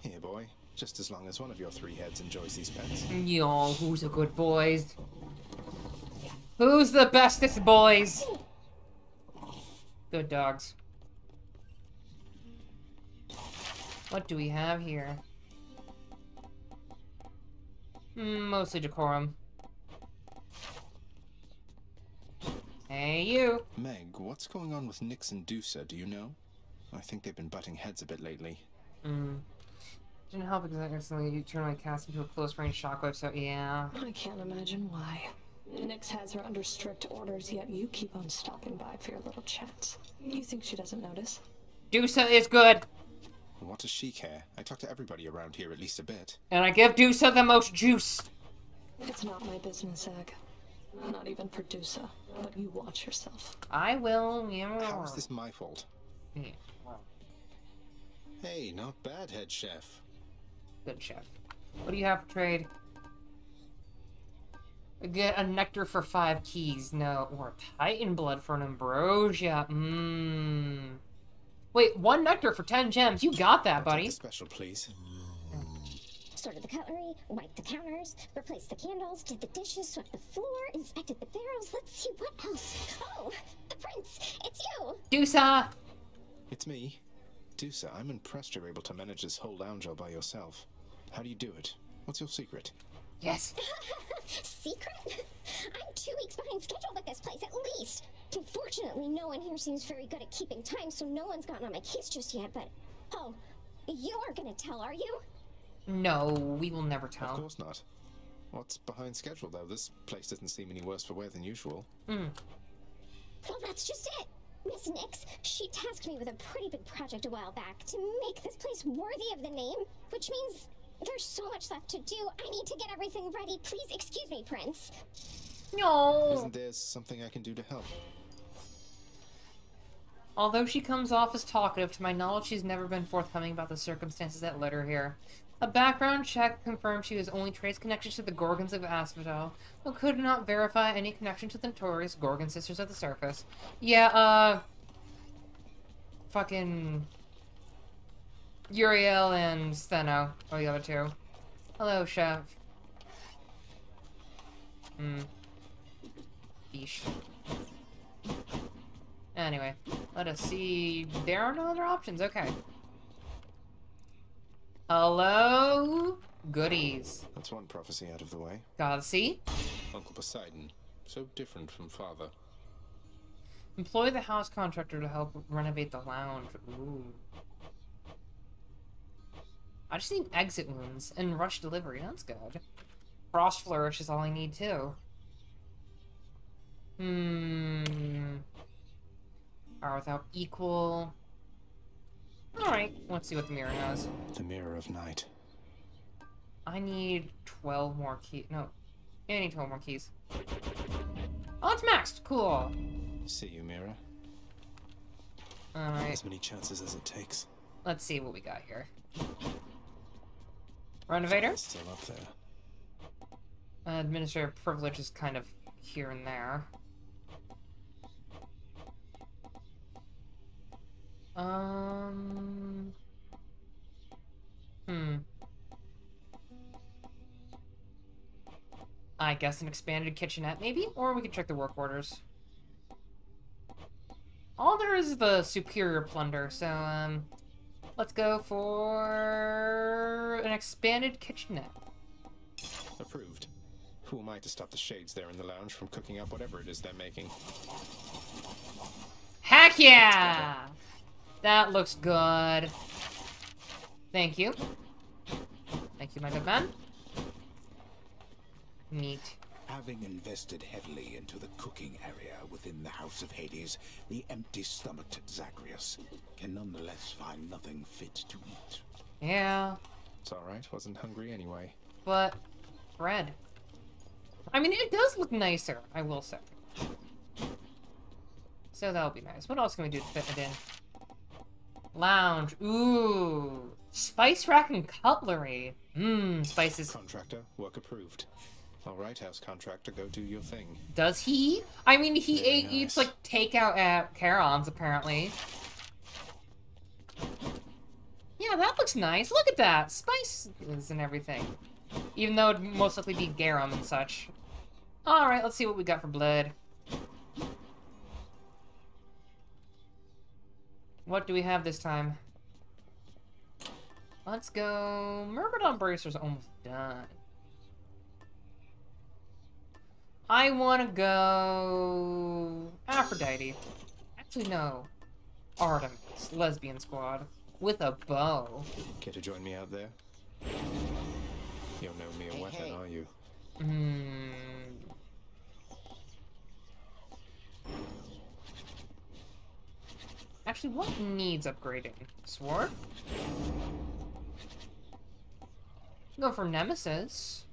Here, boy. Just as long as one of your three heads enjoys these pets. Yo, who's a good boys? Who's the bestest boys? Good dogs. What do we have here? Mm, mostly decorum. Hey, you. Meg, what's going on with Nyx and Dusa, do you know? I think they've been butting heads a bit lately. Hmm. Didn't help because I accidentally turned my cast into a close range shockwave, so yeah. I can't imagine why. Nyx has her under strict orders, yet you keep on stopping by for your little chats. You think she doesn't notice? Dusa is good! What does she care? I talk to everybody around here at least a bit. And I give Dusa the most juice! It's not my business, Egg. Not even for Dusa. But you watch yourself. I will, yeah. How is this my fault? Yeah, well. Hey, not bad, head chef. Good chef. What do you have for trade? Get a nectar for five keys. No. Or titan blood for an ambrosia. Mmm. Wait, one nectar for ten gems. You got that, buddy. Special, please. Sorted the cutlery, wiped the counters, replaced the candles, did the dishes, swept the floor, inspected the barrels. Let's see what else. Oh, the prince! It's you! Dusa! It's me. Dusa, I'm impressed you're able to manage this whole lounge all by yourself. How do you do it? What's your secret? Yes. Secret? I'm two weeks behind schedule with this place, at least. Unfortunately, no one here seems very good at keeping time, so no one's gotten on my case just yet, but... Oh, you are gonna tell, are you? No, we will never tell. Of course not. What's behind schedule, though? This place doesn't seem any worse for wear than usual. Hmm. Well, that's just it. Miss Nyx, she tasked me with a pretty big project a while back to make this place worthy of the name, which means there's so much left to do. I need to get everything ready. Please excuse me, Prince. No. Isn't there something I can do to help? Although she comes off as talkative, to my knowledge, she's never been forthcoming about the circumstances that led her here. A background check confirmed she has only traced connections to the Gorgons of Asphodel, but could not verify any connection to the notorious Gorgon Sisters of the Surface. Yeah, uh... Fucking... Euryale and Stheno are the other two. Hello, Chef. Hmm. Yeesh. Anyway, let us see. There are no other options. Okay. Hello? Goodies. That's one prophecy out of the way. Gotta see? Uncle Poseidon. So different from father. Employ the house contractor to help renovate the lounge. Ooh. I just need exit wounds and rush delivery. That's good. Frost flourish is all I need too. Hmm. Are without equal. Alright, let's see what the mirror knows. The mirror of night. I need 12 more keys. No. Yeah, I need 12 more keys. Oh, it's maxed! Cool. See you, mirror. Alright. As many chances as it takes. Let's see what we got here. Renovator? Still up there. Uh, administrative privilege is kind of here and there. Um. Hmm. I guess an expanded kitchenette, maybe? Or we could check the work orders. All there is the superior plunder, so, um... Let's go for... an expanded kitchenette. Approved. Who am I to stop the shades there in the lounge from cooking up whatever it is they're making? Heck yeah! That looks good. Thank you. Thank you, my good man. Neat. Having invested heavily into the cooking area within the House of Hades, the empty-stomached Zagreus can nonetheless find nothing fit to eat. Yeah. It's alright, wasn't hungry anyway. But, bread. I mean, it does look nicer, I will say. So that'll be nice. What else can we do to fit it in? Lounge. Ooh. Spice rack and cutlery. Mmm, spices. Contractor, work approved. All right, house contractor, go do your thing. Does he? I mean, he Very ate, nice. eats like takeout at Charon's apparently. Yeah, that looks nice. Look at that. Spices and everything. Even though it'd most likely be garum and such. Alright, let's see what we got for blood. What do we have this time? Let's go... Myrmidon Bracer's almost done. I want to go... Aphrodite. Actually, no. Artemis. Lesbian Squad. With a bow. Care to join me out there? You're no mere Hey, weapon, hey. are you? Hmm. Actually, what needs upgrading? Sword? Go for Nemesis.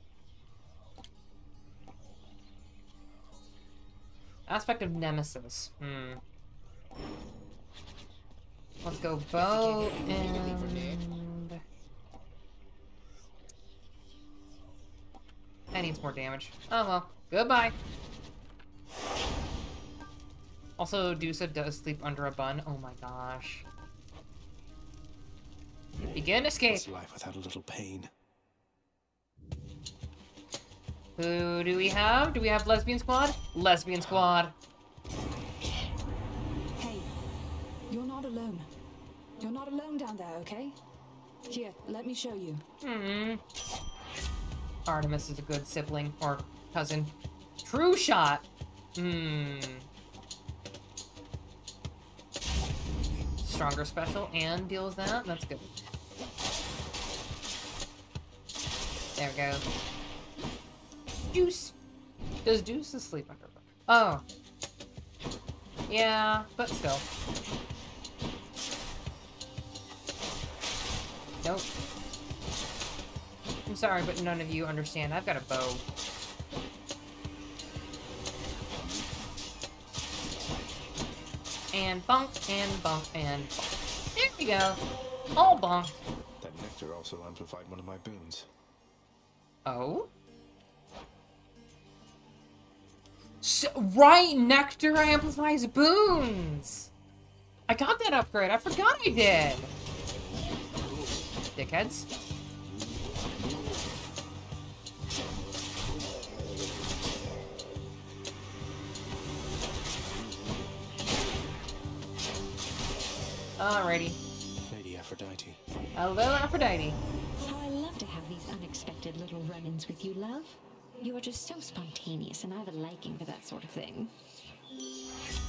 Aspect of Nemesis. Hmm. Let's go bow and... That needs more damage. Oh well. Goodbye. Also, Dusa does sleep under a bun. Oh my gosh. Begin escape. What's life without a little pain? Who do we have? Do we have Lesbian Squad? Lesbian Squad. Hey, you're not alone. You're not alone down there, okay? Here, let me show you. Hmm. Artemis is a good sibling or cousin. True shot. Hmm. Stronger special and deals that. That's good. There we go. Deuce. Does Deuce sleep under? Oh. Yeah, but still. Nope. I'm sorry, but none of you understand. I've got a bow. And bonk and bonk and bunk. There we go. All bonk. That nectar also amplified one of my boons. Oh? S right, Nectar amplifies boons! I got that upgrade. I forgot I did. Dickheads. Alrighty. Lady Aphrodite. Hello, Aphrodite. How I love to have these unexpected little run-ins with you, love. You are just so spontaneous, and I have a liking for that sort of thing.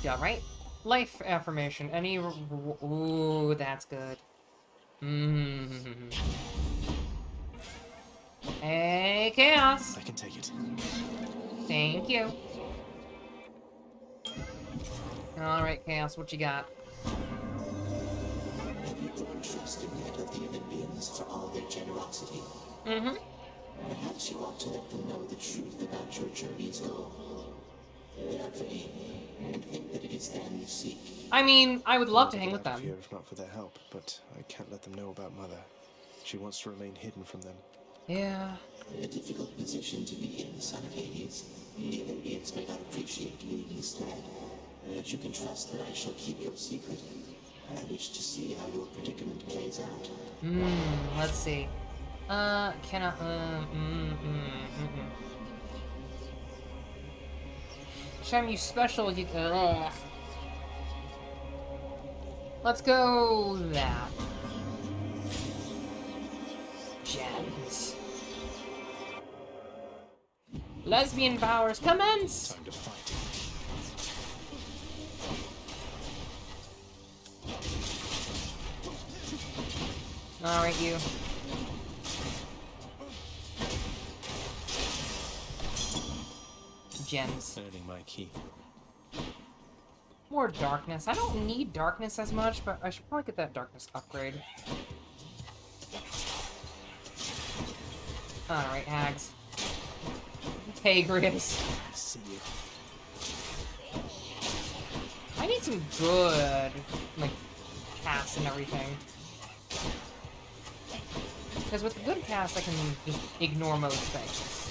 Yeah, right? Life affirmation. Any. r- r- Ooh, that's good. Mmm. Hey, Chaos. I can take it. Thank you. Alright, Chaos, what you got? Have you grown trusting yet of the Olympians for all their generosity? Mm-hmm. Perhaps you ought to let them know the truth about your journey's goal. They are vain and think that it is them you seek. I mean, I would love to hang with them. Here, if not for their help, but I can't let them know about Mother. She wants to remain hidden from them. Yeah. A difficult position to be in, son of Hades. The Olympians may not appreciate you instead, but you can trust that I shall keep your secret. I wish to see how your predicament plays out. Hmm, let's see. Uh, cannot, uh, mm, mm, mm, mm. Sham, you special, you, ugh. Let's go that. Gems. Lesbian powers commence! Time to fight. Alright, you. Gems. Earning my key. More darkness. I don't need darkness as much, but I should probably get that darkness upgrade. Alright, hags. Hey, Grizz. See you. I need some good, like, casts and everything. Because with the good cast, I can just ignore most things.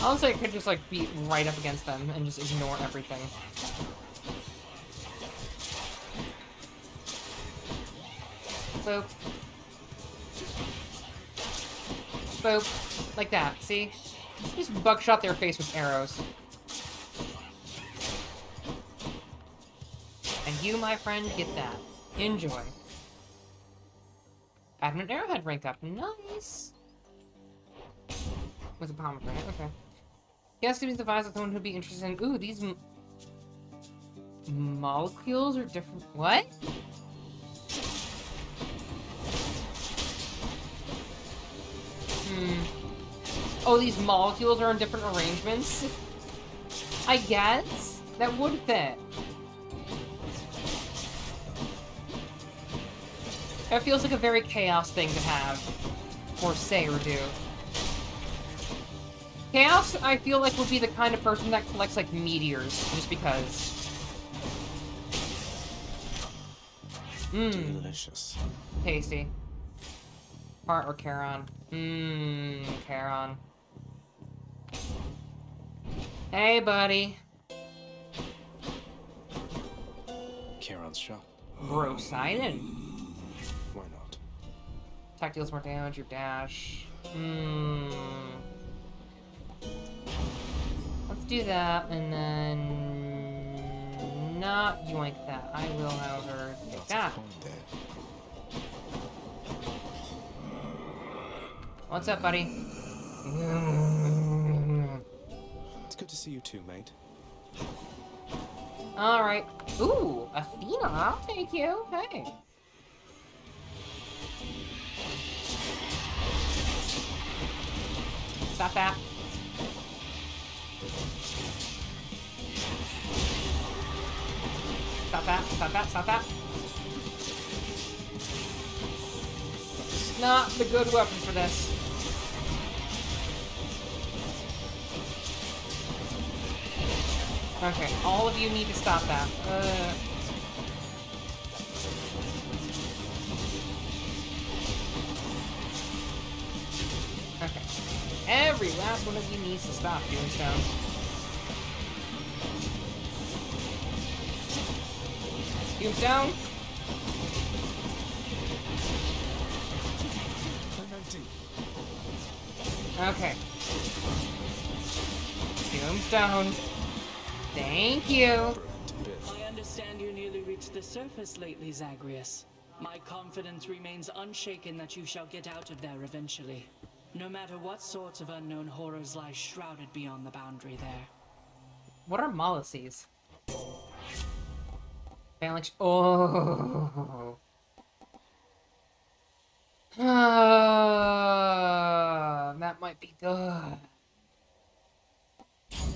Honestly, I could just, like, be right up against them and just ignore everything. Boop. Boop. Like that, see? Just buckshot their face with arrows. And you, my friend, get that. Enjoy. Adamant Arrowhead rank up. Nice! With a pomegranate, okay. Yes, to be the advised of someone who'd be interested in. Ooh, these. molecules are different. What? Hmm. Oh, these molecules are in different arrangements? I guess? That would fit. It feels like a very chaos thing to have. Or say or do. Chaos, I feel like, would be the kind of person that collects, like, meteors, just because. Mmm. Delicious. Tasty. Heart or Charon? Mmm, Charon. Hey, buddy. Charon's shop. Bro. Why not? Attack deals more damage, your dash. Hmm. Let's do that, and then... Not yoink that. I will, however, take that. What's up, buddy? It's good to see you too, mate. Alright. Ooh, Athena, I'll take you. Hey. Stop that. Stop that, stop that, stop that. It's Not the good weapon for this. Okay, all of you need to stop that. Uh... Every last one of you needs to stop, Doomstone. Doomstone? Okay. Doomstone. Thank you. I understand you nearly reached the surface lately, Zagreus. My confidence remains unshaken that you shall get out of there eventually. No matter what sorts of unknown horrors lie shrouded beyond the boundary there. What are molluses? Phalanx. Oh. Uh, that might be good.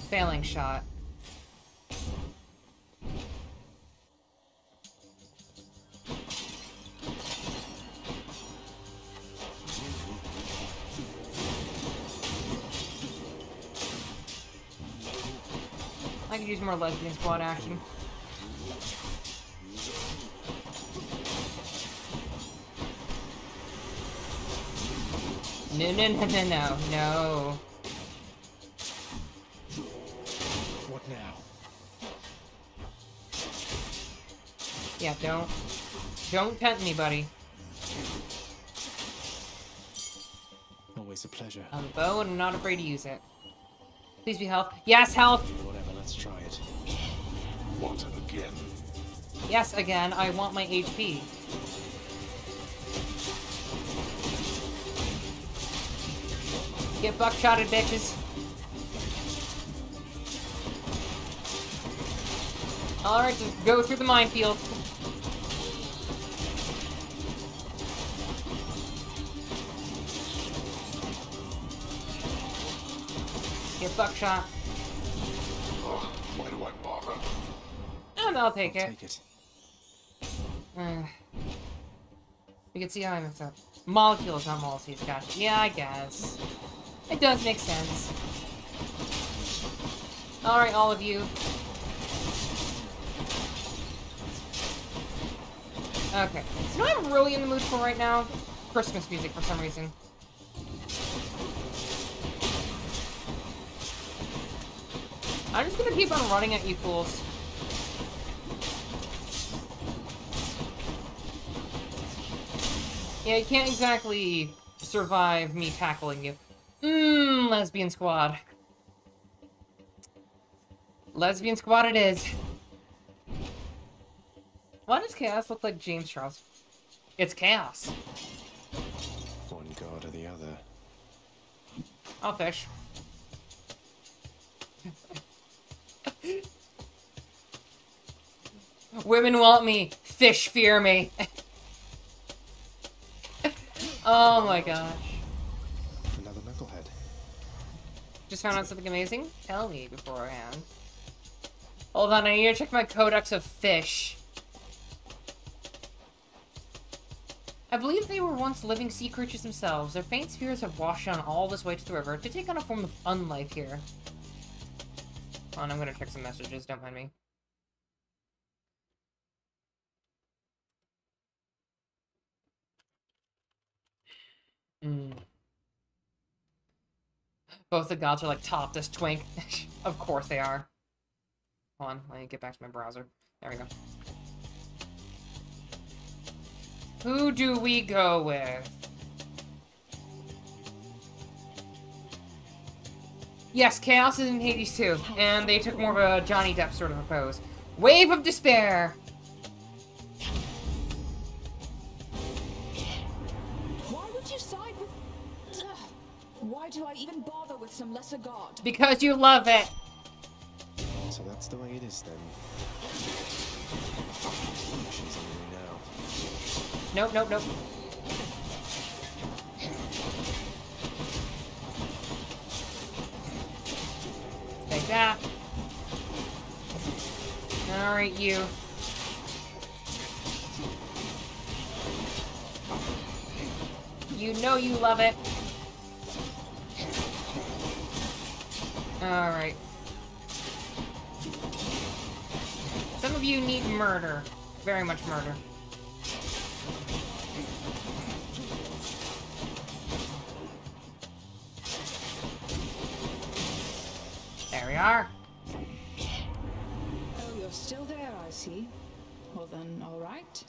Failing shot. I could use more lesbian squad action. No, no, no, no, no, no. What now? Yeah, don't. Don't tempt anybody. Always a pleasure. I'm a bow and I'm not afraid to use it. Please be health. Yes, health! Whatever, let's try it. What again? Yes, again, I want my HP. Get buckshotted, bitches. Alright, just go through the minefield. Get buckshot. I'll take it. Take it. Uh, you can see how I mixed up. Molecules, not molecules, gotcha. Yeah, I guess. It does make sense. Alright, all of you. Okay. You know what I'm really in the mood for right now? Christmas music for some reason. I'm just gonna keep on running at you fools. Yeah, you can't exactly survive me tackling you. Mmm, lesbian squad. Lesbian squad it is. Why does Chaos look like James Charles? It's Chaos. One god or the other. I'll fish. Women want me. Fish fear me. oh my gosh. Another knucklehead. Just found out something amazing? Tell me beforehand. Hold on, I need to check my codex of fish. I believe they were once living sea creatures themselves. Their faint spirits have washed on all this way to the river to take on a form of unlife here. Hold on, I'm gonna check some messages, don't mind me. Mm. Both the gods are like, top this twink. of course they are. Hold on, let me get back to my browser. There we go. Who do we go with? Yes, Chaos is in Hades too, and they took more of a Johnny Depp sort of a pose. Wave of Despair! Do I even bother with some lesser god? Because you love it! So that's the way it is then. She's angry now. Nope, nope, nope. Take that. Alright, you. You know you love it. Alright. Some of you need murder. Very much murder. There we are. Oh, you're still there, I see. Well then, alright.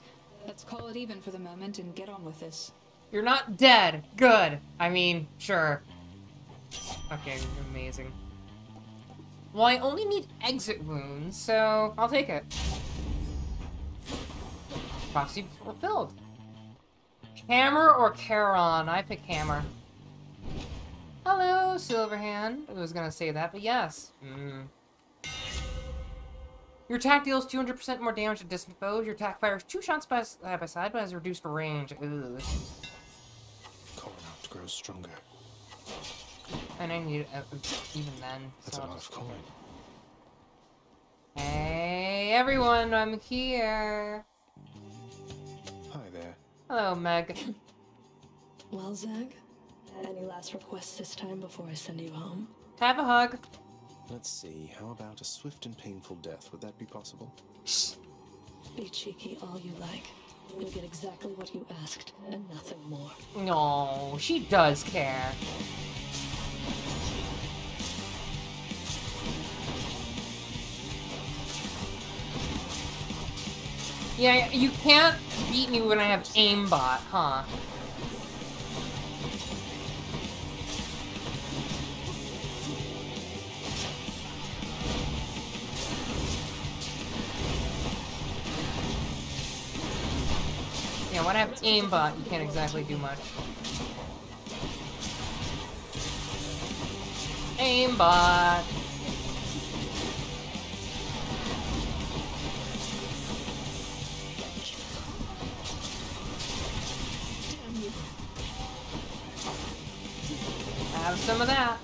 Let's call it even for the moment and get on with this. You're not dead. Good. I mean, sure. Okay, amazing. Well, I only need exit wounds, so I'll take it. Prophecy fulfilled. Hammer or Charon? I pick Hammer. Hello, Silverhand. I was gonna say that, but yes. Mm. Your attack deals 200% more damage to distant foes. Your attack fires two shots by side by side, but has reduced range. Grows stronger. And I need it uh, even then. That's so a lot of coin. Hey, everyone, I'm here. Hi there. Hello, Meg. Well, Zag, any last requests this time before I send you home? Have a hug. Let's see. How about a swift and painful death? Would that be possible? Be cheeky all you like. You'll get exactly what you asked, and nothing more. No, she does care. Yeah, you can't beat me when I have aimbot, huh? Yeah, when I have aimbot, you can't exactly do much. Aimbot! Have some of that.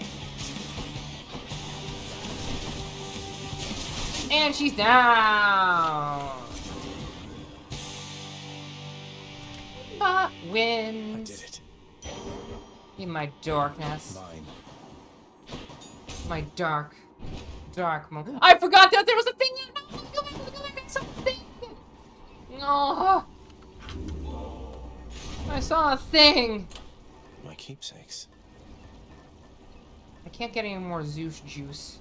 And she's down! Bot wins. I did it. In my darkness. Mine. My dark, dark moment. I forgot that there was a thing in no, go back, go back, I saw a thing. Oh, I saw a thing. My keepsakes. Can't get any more Zeus juice.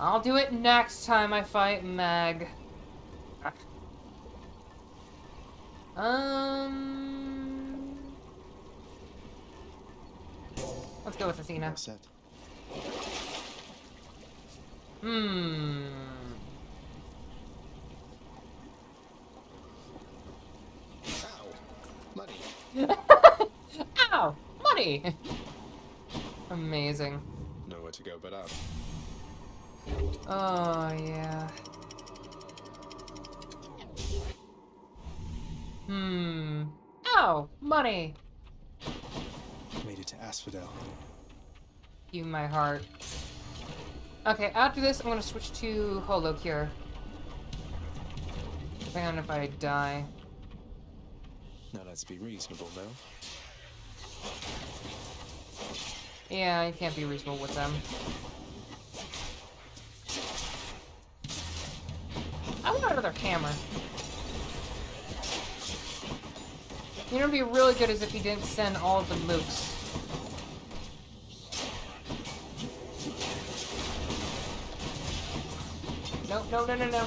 I'll do it next time I fight Meg. Um. Let's go with Athena. Said. Hmm. Ow. Money. Ow! Money! Amazing. Nowhere to go but up. Oh, yeah. Hmm. Oh, money. Made it to Asphodel. You my heart. Okay, after this, I'm gonna switch to HoloCure. Depending on if I die. Now let's be reasonable, though. Yeah, you can't be reasonable with them. I want another hammer. You know, it'd be really good as if he didn't send all the mooks. No, no, no, no, no.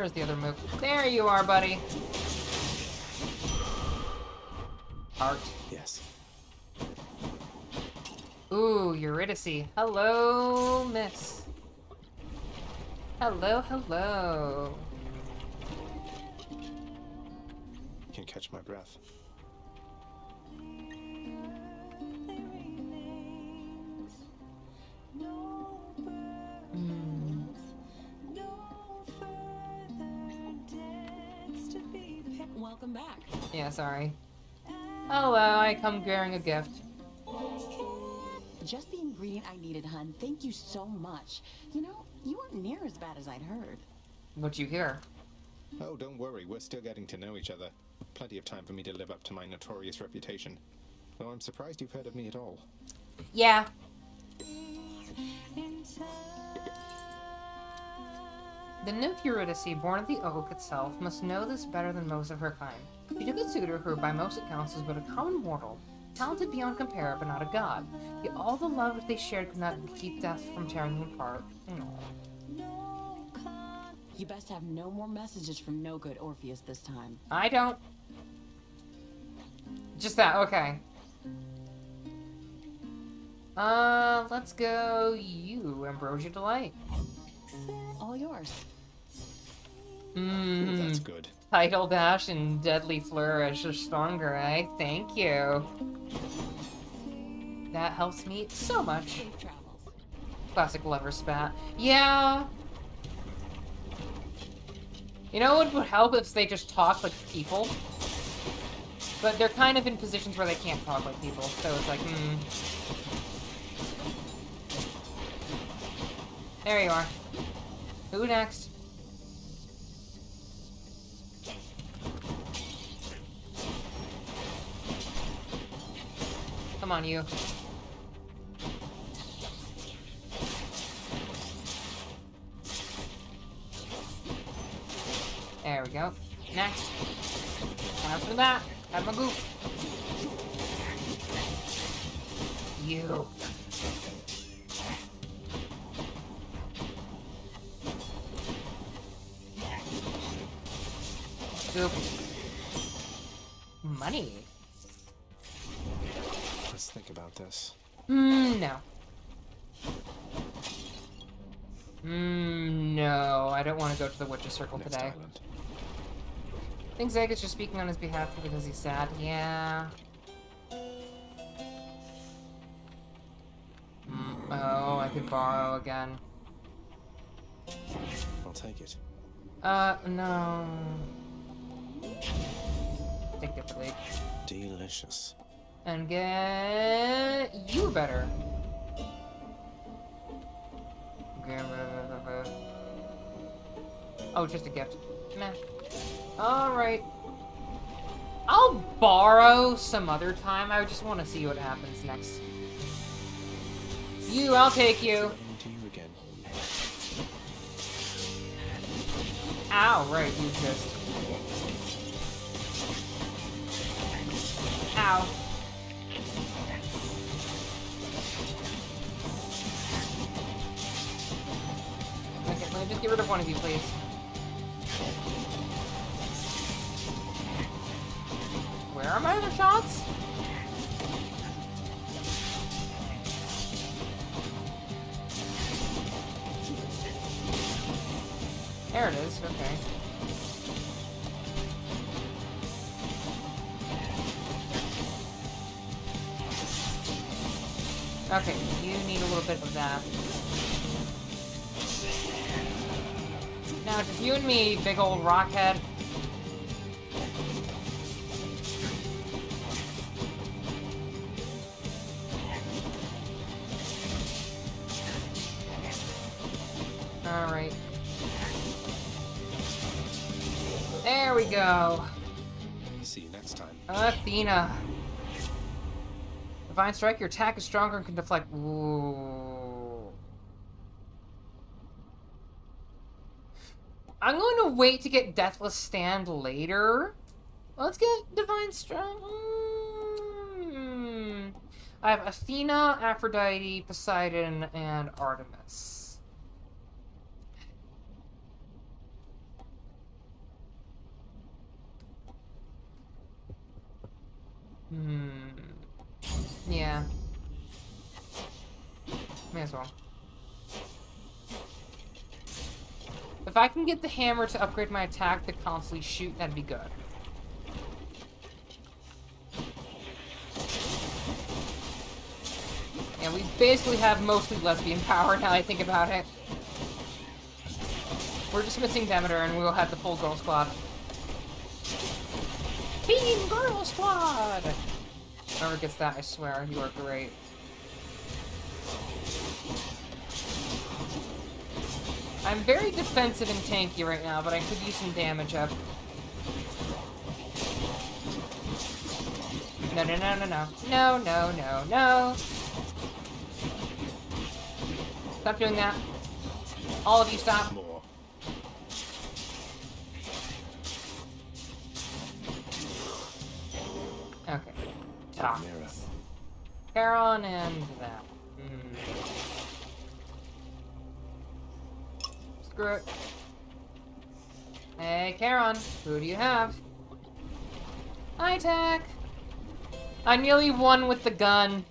Where's the other mook? There you are, buddy. Art. Yes. Ooh, Eurydice. Hello, miss. Hello, hello. Can catch my breath. Yeah, sorry. Oh, Hello, I come bearing a gift. Just the ingredient I needed, hun. Thank you so much. You know, you weren't near as bad as I'd heard. What'd you hear? Oh, don't worry, we're still getting to know each other. Plenty of time for me to live up to my notorious reputation. Though I'm surprised you've heard of me at all. Yeah. The nymph Eurydice, born of the oak itself, must know this better than most of her kind. She took a suitor who, by most accounts, was but a common mortal, talented beyond compare, but not a god. Yet all the love they shared could not keep death from tearing them apart. You best have no more messages from no good Orpheus this time. I don't. Just that, okay. Uh, let's go you, Ambrosia Delight. All yours. Mmm. That's good. Tidal Dash and Deadly Flourish are stronger, eh? Thank you. That helps me so much. Classic lover spat. Yeah. You know what would help if they just talk like people? But they're kind of in positions where they can't talk like people, so it's like, hmm. There you are. Who next? Come on, you. There we go. Next. After that, have my goop. You. Goop. Money. Think about this. Mm, no. Mm, no, I don't want to go to the Witch's Circle Next today. island. I think Zag is just speaking on his behalf because he's sad. Yeah. Mm, oh, I could borrow again. I'll take it. Uh, no. Think differently. Delicious. And get you better. Oh, just a gift. Meh. Alright. I'll borrow some other time. I just want to see what happens next. You, I'll take you. You again. Ow, right, you exist. Ow. Okay, let me just get rid of one of you, please. Where are my other shots? There it is, okay. Okay, you need a little bit of that. Now, just you and me, big old rockhead. Alright. There we go. See you next time. Athena. Divine Strike, your attack is stronger and can deflect. Ooh. I'm going to wait to get Deathless Stand later. Let's get Divine Strike. Mm. I have Athena, Aphrodite, Poseidon, and Artemis. Hmm. Yeah. May as well. If I can get the hammer to upgrade my attack to constantly shoot, that'd be good. Yeah, we basically have mostly lesbian power now I think about it. We're just missing Demeter and we'll have the full girl squad. Team Girl Squad! Whoever gets that, I swear, you are great. I'm very defensive and tanky right now, but I could use some damage up. No, no, no, no, no. No, no, no, no. Stop doing that. All of you stop. Okay. Talk. Charon and that. Hmm. Screw it. Hey, Charon, who do you have? Hi, Tech. I nearly won with the gun,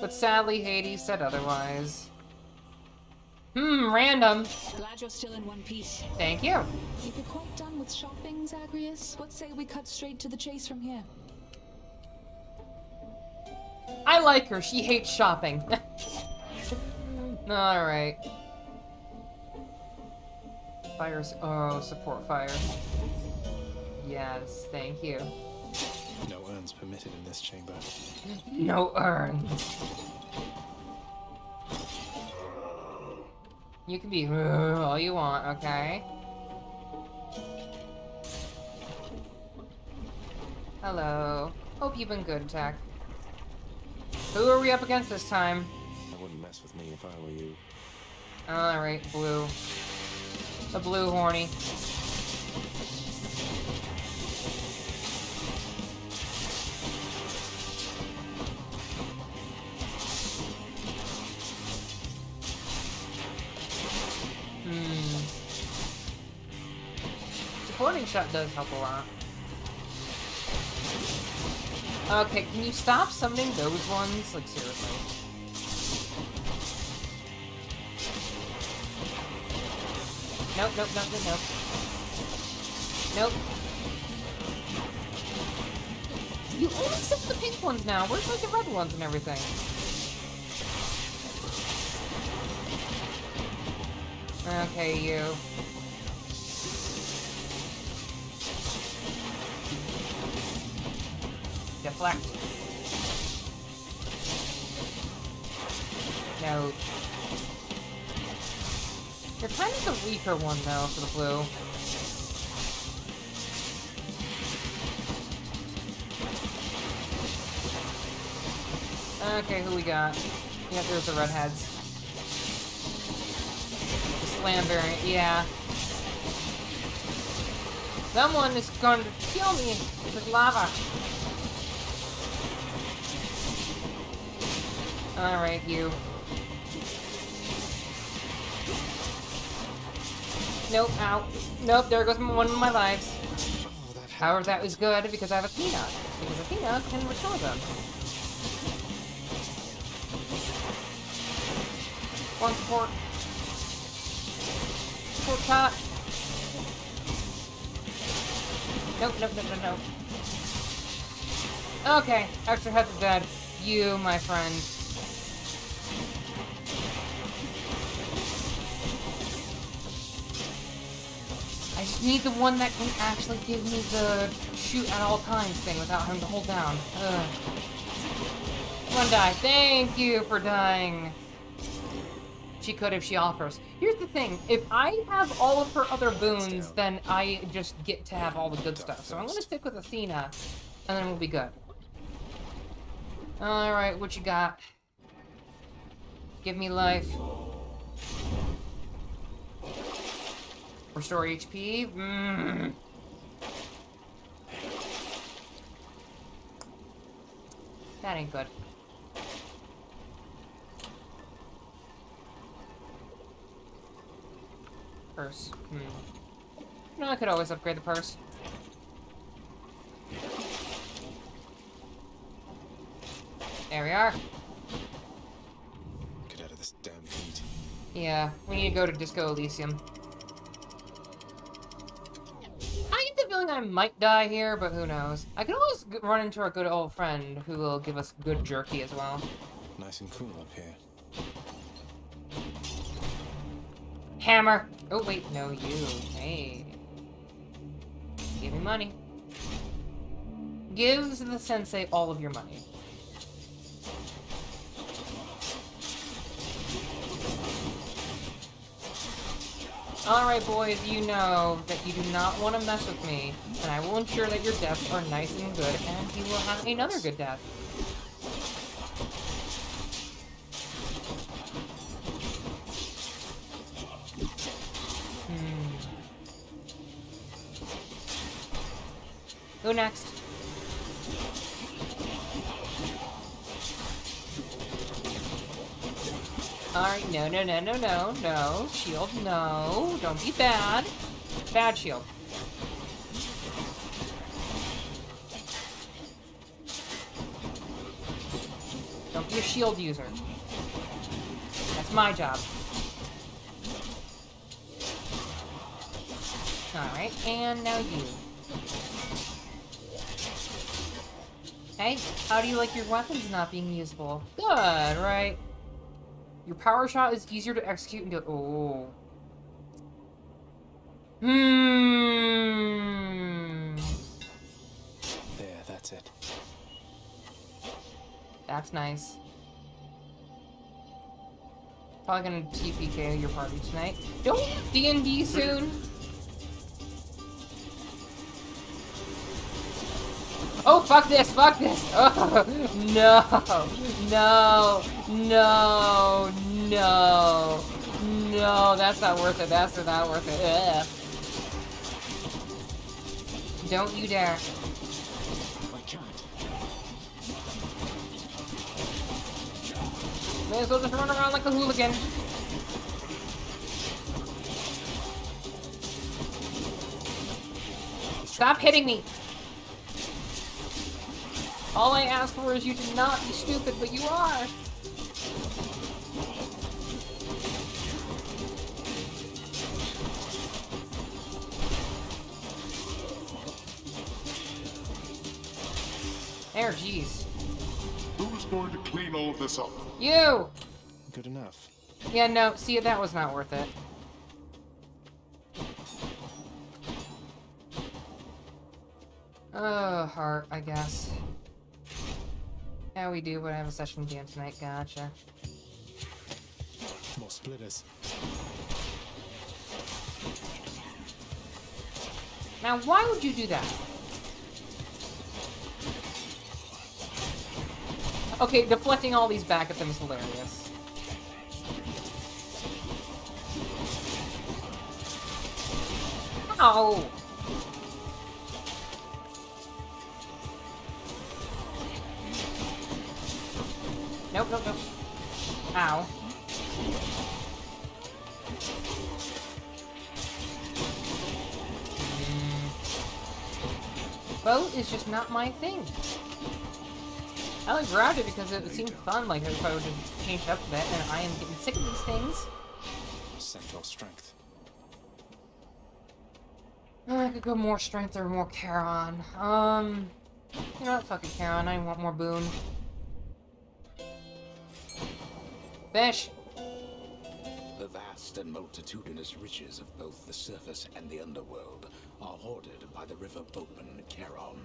but sadly Hades said otherwise. Hmm, random. Glad you're still in one piece. Thank you. If you're quite done with shopping, Zagreus, what say we cut straight to the chase from here? I like her. She hates shopping. Alright. Fires. Oh, support fire. Yes, thank you. No urns permitted in this chamber. No urns. You can be all you want, okay? Hello. Hope you've been good, Tech. Who are we up against this time? I wouldn't mess with me if I were you. Alright, blue. The blue horny. Hmm. Supporting shot does help a lot. Okay, can you stop summoning those ones? Like, seriously. Nope, nope, nope, nope, nope. Nope. You only summon the pink ones now. Where's, like, the red ones and everything? Okay, you. Deflect. No. You're kind of the weaker one, though, for the blue. Okay, who we got? Yeah, there's the redheads. The slam variant, yeah. Someone is going to kill me with lava. Alright, you. Nope, ow. Nope, there goes one of my lives. Oh, However, that was good because I have a peanut. Because a peanut can restore them. One support. Support top. Nope, nope, nope, nope, nope. Okay, extra heads are dead. You, my friend. Need the one that can actually give me the shoot at all times thing without having to hold down. Ugh. Come on, die. Thank you for dying. She could if she offers. Here's the thing. If I have all of her other boons, then I just get to have all the good stuff. So I'm going to stick with Athena, and then we'll be good. Alright, what you got? Give me life. Restore HP. Mm. That ain't good. Purse. Hmm. No, I could always upgrade the purse. There we are. Get out of this damn heat. Yeah, we need to go to Disco Elysium. Feeling I might die here, but who knows. I could always run into our good old friend who will give us good jerky as well. Nice and cool up here. Hammer! Oh, wait, no, you. Hey. Give me money. Gives the sensei all of your money. Alright, boys, you know that you do not want to mess with me, and I will ensure that your deaths are nice and good, and you will have another good death. Hmm. Who next? Alright, no, no, no, no, no, no. Shield, no. Don't be bad. Bad shield. Don't be a shield user. That's my job. Alright, and now you. Hey, how do you like your weapons not being usable? Good, right? Your power shot is easier to execute and do- Oh. Hmm. There, that's it. That's nice. Probably gonna TPK your party tonight. Don't D&D soon. Oh, fuck this, fuck this. Oh, no, no, no, no, no, that's not worth it, that's not worth it. Ugh. Don't you dare. May as well just run around like a hooligan. Stop hitting me! All I ask for is you to not be stupid, but you are! There, jeez. Who's going to clean all of this up? You! Good enough. Yeah, no, see, that was not worth it. Oh, heart, I guess. Yeah, we do, but I have a session with jam tonight, gotcha. More splitters. Now, why would you do that? Okay, deflecting all these back at them is hilarious. Ow! Is just not my thing. I only grabbed it because it seemed fun, like if I would have changed up a bit, and I am getting sick of these things. Centaur strength. I could go more strength or more Charon. Um, you know what? Fuck it, Charon. I want more boon. Fish! The vast and multitudinous riches of both the surface and the underworld are hoarded by the river boatman Charon,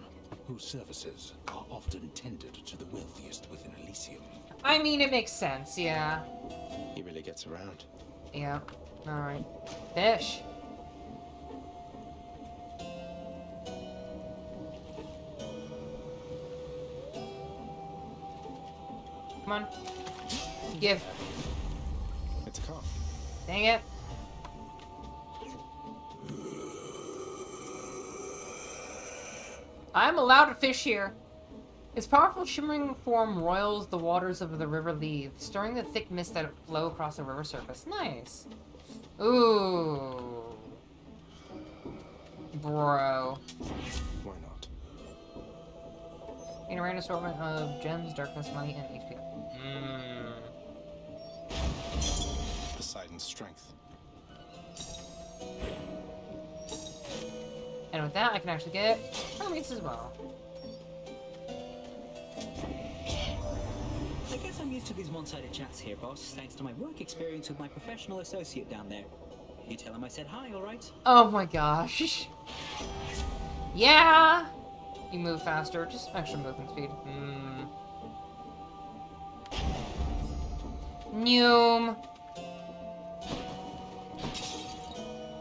whose services are often tendered to the wealthiest within Elysium. I mean, it makes sense, yeah. He really gets around. Yeah. Alright. Fish. Come on. Give. It's a car. Dang it. I'm allowed to fish here. Its powerful shimmering form roils the waters of the river Lethe, stirring the thick mist that flow across the river surface. Nice. Ooh. Bro. Why not? In a random assortment of gems, darkness, money, and HP. Mmm. Poseidon's strength. And with that, I can actually get Hermes as well. I guess I'm used to these one-sided chats here, boss, thanks to my work experience with my professional associate down there. You tell him I said hi, alright? Oh my gosh. Yeah! You move faster, just extra movement speed. Hmm. Noom.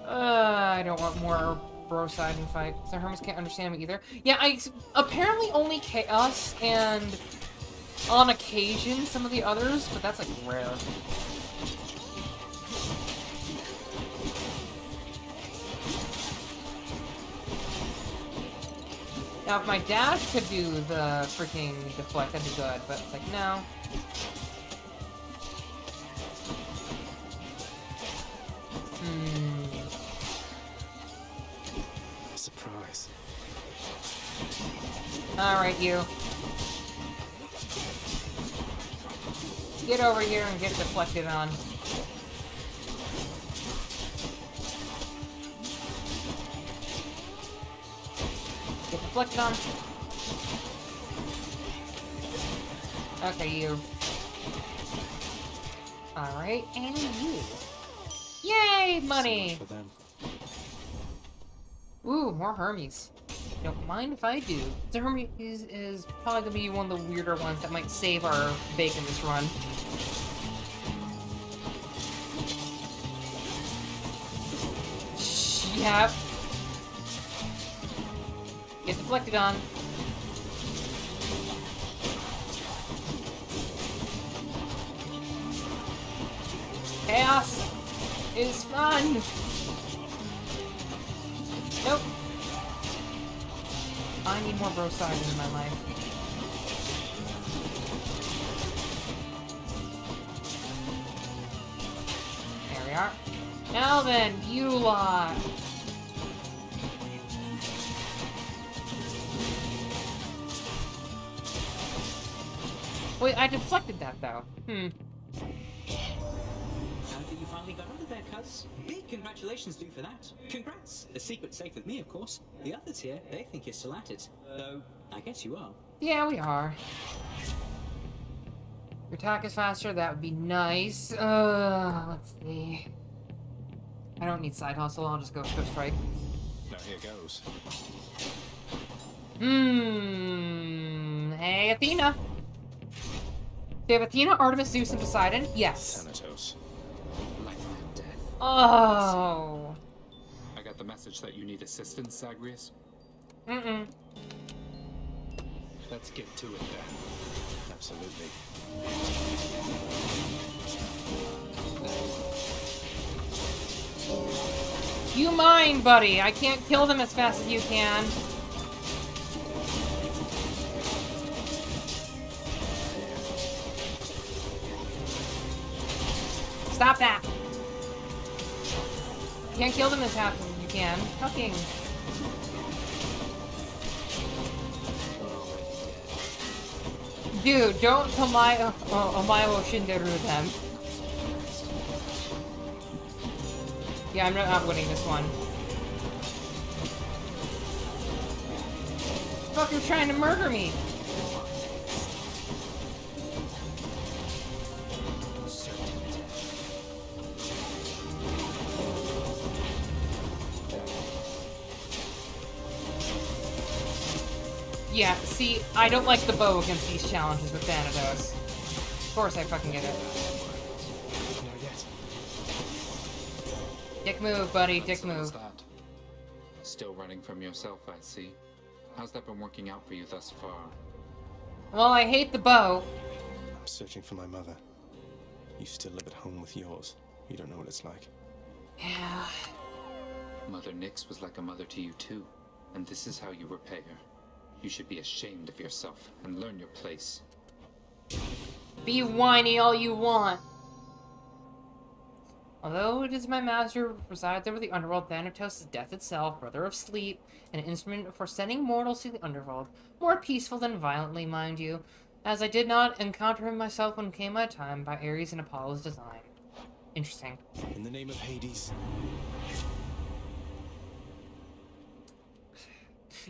Uh, I don't want more bro side and fight. So Hermes can't understand me either. Yeah, I apparently only Chaos and on occasion some of the others, but that's like rare. Now, if my dash could do the freaking deflect, that'd be good, but it's like, no. Hmm. Surprise. Alright, you. Get over here and get deflected on. Get deflected on. Okay, you. Alright, and you. Yay, money! Them. Ooh, more Hermes. Don't mind if I do. The Hermes is, probably gonna be one of the weirder ones that might save our bacon this run. Yep. Get deflected on. Chaos is fun. I need more bro in my life. There we are. Now then, you lot. Wait, I deflected that though. Hmm. Got out of there, cuz. Big congratulations due for that. Congrats. The secret's safe with me, of course. The others here, they think you're still at it. Though, I guess you are. Yeah, we are. Your attack is faster, that would be nice. Uh, let's see. I don't need side hustle, I'll just go swift strike. Now here goes. Hmm. Hey, Athena. Do you have Athena, Artemis, Zeus, and Poseidon? Yes. Thanatos. Life and death. Oh. I got the message that you need assistance, Zagreus. Mm-mm. Let's get to it then. Absolutely. You mind, buddy. I can't kill them as fast as you can. Stop that. You can't kill them as fast as you can. Fucking. Dude, don't Tomayo uh, Omayo Shinderu them. Yeah, I'm not, winning this one. Fuck, you're trying to murder me. Yeah, see, I don't like the bow against these challenges with Thanatos. Of course I fucking get it. Dick move, buddy, dick move. what's that? Still running from yourself, I see. How's that been working out for you thus far? Well, I hate the bow. I'm searching for my mother. You still live at home with yours. You don't know what it's like. Yeah. Mother Nyx was like a mother to you too, and this is how you repay her. You should be ashamed of yourself and learn your place. Be whiny all you want. Although it is my master who presides over the underworld, Thanatos is death itself, brother of sleep, an instrument for sending mortals to the underworld. More peaceful than violently, mind you, as I did not encounter him myself when came my time by Ares and Apollo's design. Interesting. In the name of Hades.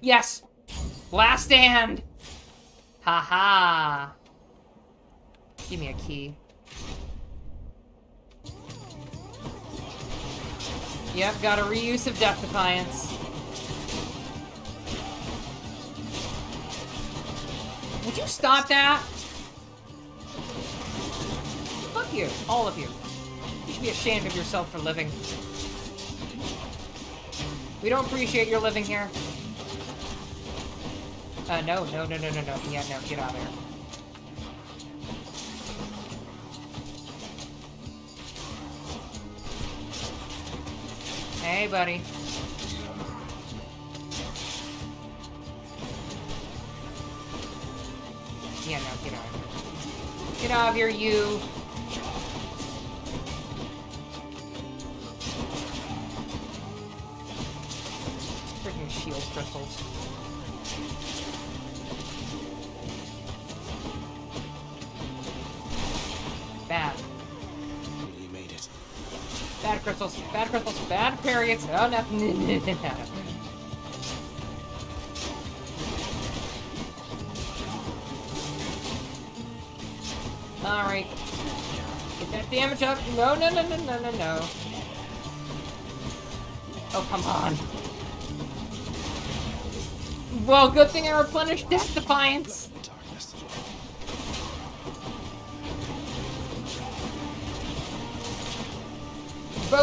Yes! Last stand! Haha! -ha. Give me a key. Yep, got a reuse of Death Defiance. Would you stop that? Fuck you, all of you. You should be ashamed of yourself for living. We don't appreciate your living here. Uh, no, no, no, no, no, no. Yeah, no, get out of here. Hey, buddy. Yeah, no, get out of here. Get out of here, you! Freaking shield crystals. Bad crystals, bad crystals, bad periods. Oh, no. Alright. Get that damage up. No, no, no, no, no, no, no. Oh, come on. Well, good thing I replenished Death Defiance.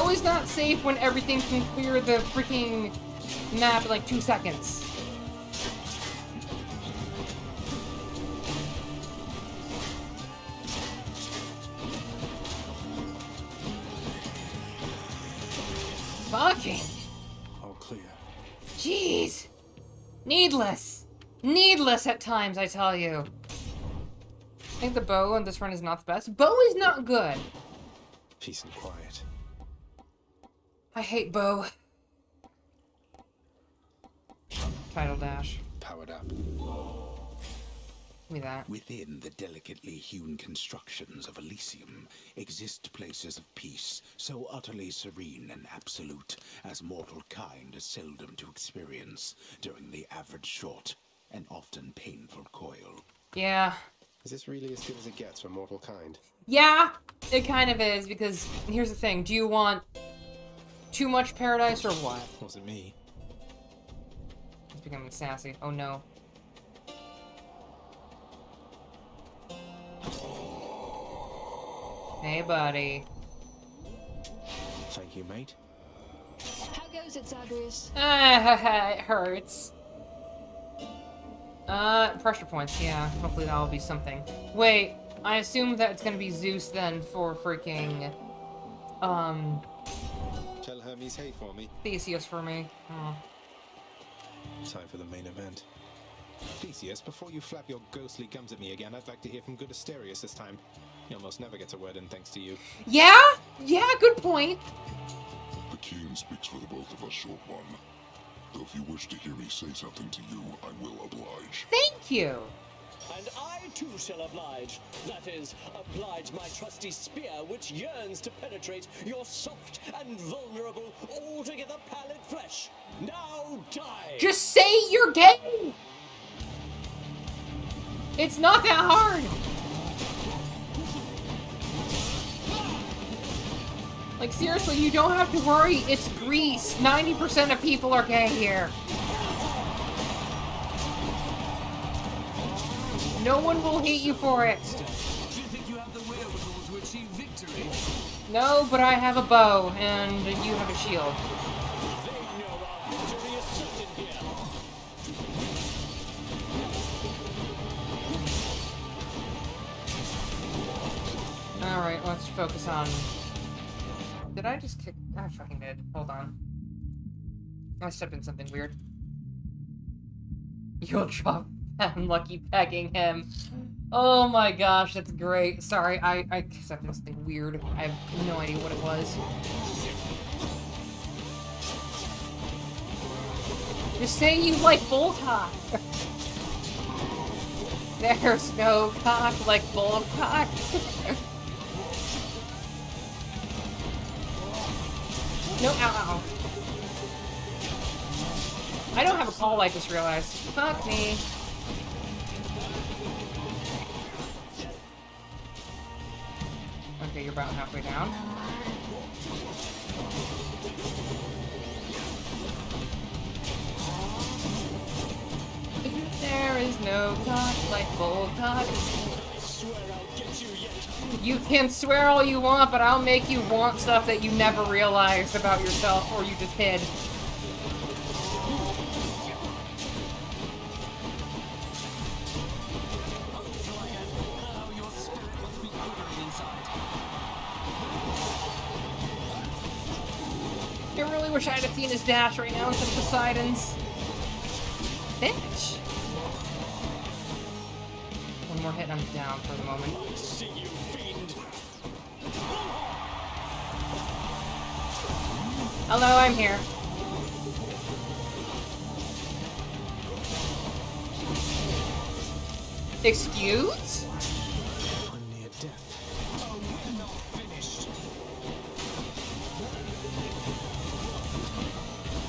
Is not safe when everything can clear the freaking map in like two seconds. Fucking. All clear. Jeez. Needless. Needless at times, I tell you. I think the bow on this run is not the best. Bow is not good. Peace and quiet. I hate Bo. Tidal Dash. Powered up. Give me that. Within the delicately hewn constructions of Elysium exist places of peace so utterly serene and absolute as mortal kind is seldom to experience during the average short and often painful coil. Yeah. Is this really as good as it gets for mortal kind? Yeah, it kind of is, because here's the thing. Do you want too much paradise or what? Wasn't me. It's becoming sassy. Oh no. Hey, buddy. Thank you, mate. How goes it, Zagreus? Ah, it hurts. Uh, pressure points, yeah. Hopefully that'll be something. Wait, I assume that it's gonna be Zeus then for freaking, um, Tell Hermes hey for me. Theseus for me. Oh. Time for the main event. Theseus, before you flap your ghostly gums at me again, I'd like to hear from good Asterius this time. He almost never gets a word in thanks to you. Yeah? Yeah, good point. The king speaks for the both of us, short one. Though if you wish to hear me say something to you, I will oblige. Thank you. And I too shall oblige. That is, oblige my trusty spear, which yearns to penetrate your soft and vulnerable, altogether pallid flesh. Now die! Just say you're gay! It's not that hard! Like, seriously, you don't have to worry. It's Greece. 90% of people are gay here. No one will hate you for it. Do you think you have the wherewithal to achieve victory? No, but I have a bow, and you have a shield. Alright, let's focus on... Did I just kick... I fucking did. Hold on. I stepped in something weird. You'll drop I'm lucky pegging him. Oh my gosh, that's great. Sorry, I, I in something weird. I have no idea what it was. Just saying you like Bullcock. There's no cock like Bullcock. no, ow, ow. I don't have a call I just realized. Fuck me. About halfway down. There is no cock like bull cock. You can swear all you want, but I'll make you want stuff that you never realized about yourself or you just hid. Dash right now instead of Poseidon's. Bitch! One more hit and I'm down for the moment. Hello, I'm here. Excuse?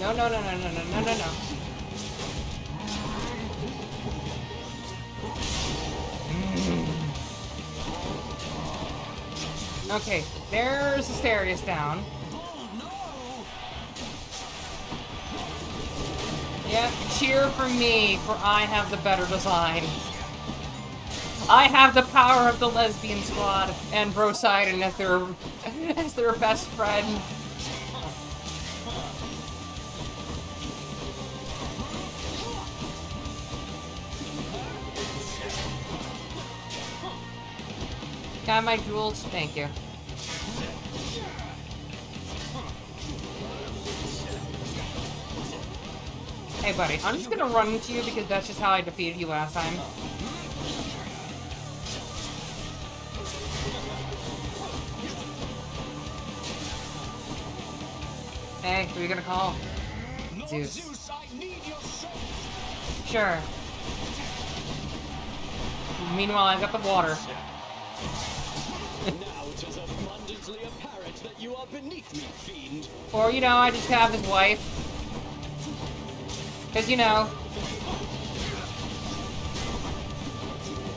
No, no, no, no, no, no, no, no, no. Mm. Okay, there's Asterius down. Yeah, cheer for me, for I have the better design. I have the power of the lesbian squad and Brosidon as their as their best friend. Got my jewels? Thank you. Hey, buddy, I'm just gonna run into you because that's just how I defeated you last time. Hey, who are you gonna call? Zeus. Sure. Meanwhile, I got the water. You are beneath me, fiend. Or, you know, I just have his wife. Because, you know.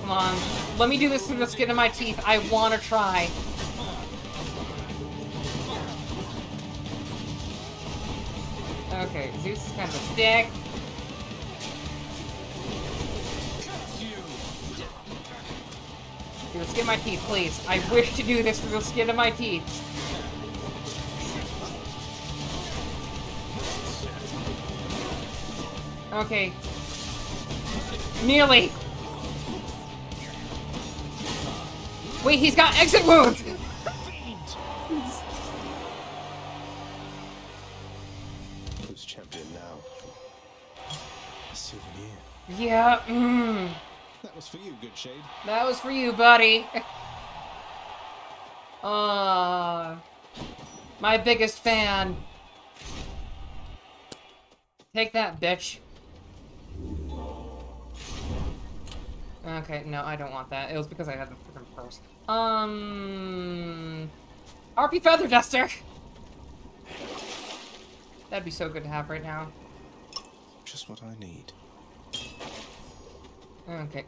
Come on. Let me do this through the skin of my teeth. I want to try. Okay, Zeus is kind of a dick. Through the skin of my teeth, please. I wish to do this through the skin of my teeth. Okay. Nearly. Wait, he's got exit wounds! Who's champion now? A souvenir. Yeah, mmm. That was for you, good shade. That was for you, buddy. Uh, my biggest fan. Take that, bitch. Okay, no, I don't want that. It was because I had the freaking purse. Um, Harpy Feather Duster. That'd be so good to have right now. Just what I need. Okay.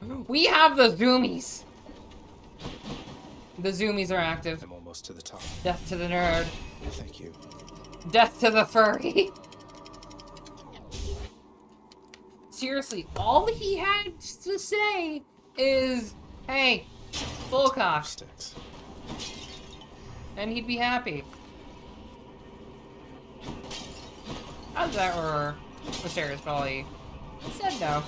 we have the zoomies. The zoomies are active. I'm almost to the top. Death to the nerd. Thank you. Death to the furry. Seriously, all he had to say is, hey, bullcock. Sticks. And he'd be happy. How's that or Asterius probably said no.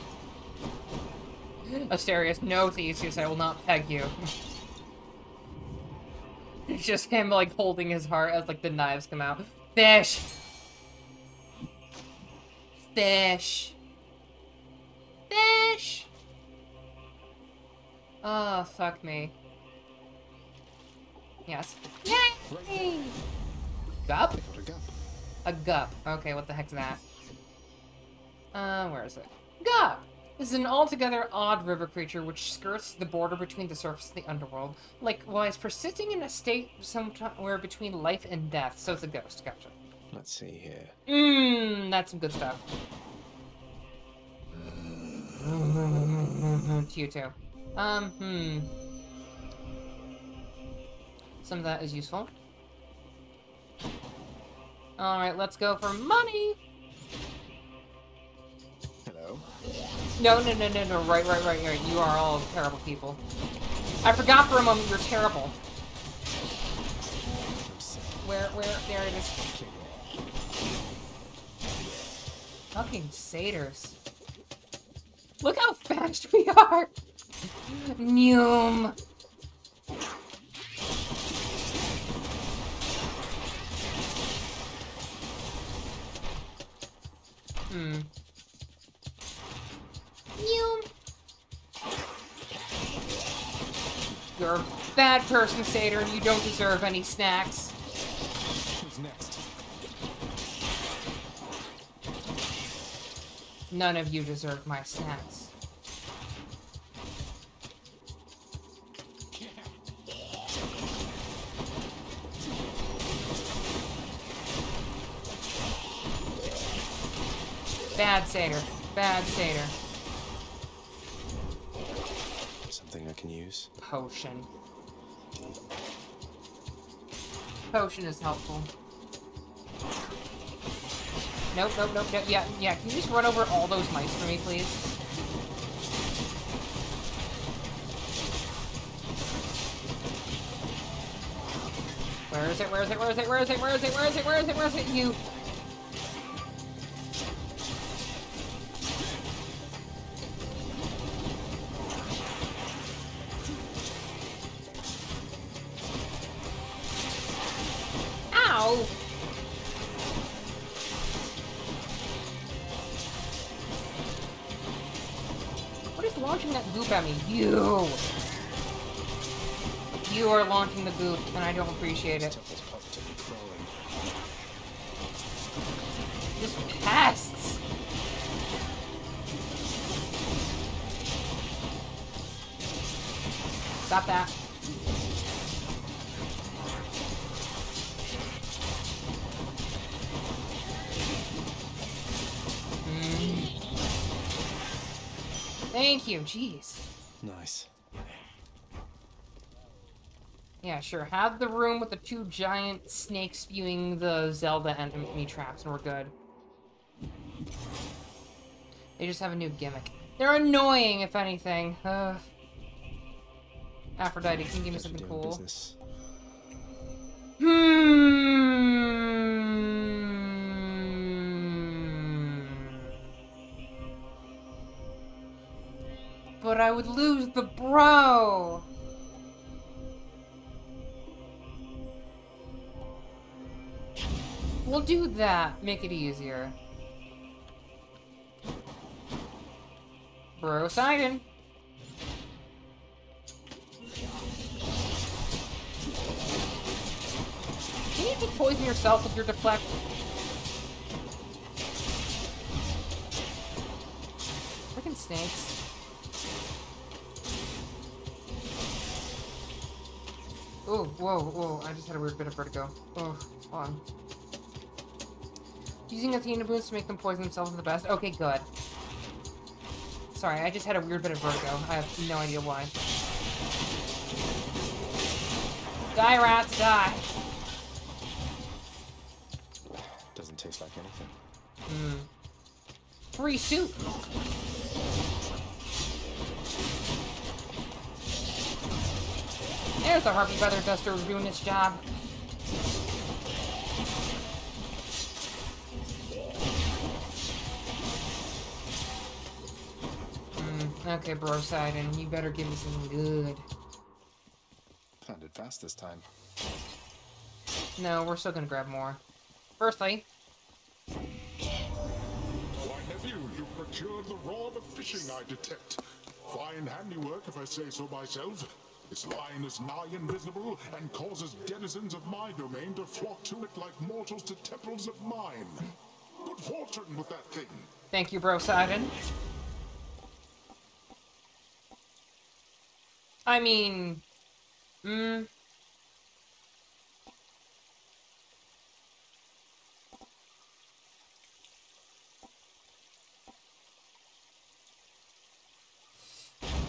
Asterius, no Theseus, I will not peg you. it's just him like holding his heart as like the knives come out. Fish! Fish! Fish! Oh, fuck me. Yes. Yay! Gup? A gup. Okay, what the heck's that? Uh, where is it? Gup! This is an altogether odd river creature which skirts the border between the surface and the underworld, likewise persisting in a state somewhere between life and death. So it's a ghost. Gotcha. Let's see here. Mmm, that's some good stuff. To you too. Um, hmm. Some of that is useful. Alright, let's go for money! Hello? No, no, no, no, no, right, right, right, right. You are all terrible people. I forgot for a moment you're terrible. Where, where, there it is. Fucking satyrs. Look how fast we are! Noom. Hmm. Noom. You're a bad person, Satyr, and you don't deserve any snacks. Who's next? None of you deserve my snacks. Bad satyr. Bad satyr. Something I can use? Potion. Potion is helpful. Nope, nope, nope, nope. Yeah, yeah. Can you just run over all those mice for me, please? Where is it? Where is it? Where is it? Where is it? Where is it? Where is it? Where is it? Where is it? You. Appreciate it. Just pests! Stop that. Mm. Thank you, jeez. Nice. Yeah, sure. Have the room with the two giant snakes spewing the Zelda enemy traps, and we're good. They just have a new gimmick. They're annoying, if anything. Ugh. Aphrodite, can you give me something cool? Business. Hmm. But I would lose the bro. We'll do that. Make it easier. Bro Sidon. Can you just poison yourself with your deflect? Freaking snakes. Oh, whoa, whoa, I just had a weird bit of vertigo. Oh, hold on. Using Athena boons to make them poison themselves is the best. Okay, good. Sorry, I just had a weird bit of vertigo. I have no idea why. Die, rats, die! Doesn't taste like anything. Hmm. free soup. There's a Harpy Feather Duster doing its job. Okay, bro, Sidon, you better give me something good. Found it fast this time. No, we're still gonna grab more. Firstly, Why, nephew, you You procured the rod of fishing, I detect. Fine handiwork, if I say so myself. This line is nigh invisible and causes denizens of my domain to flock to it like mortals to temples of mine. Good fortune with that thing. thank you, bro, Sidon. I mean, mm,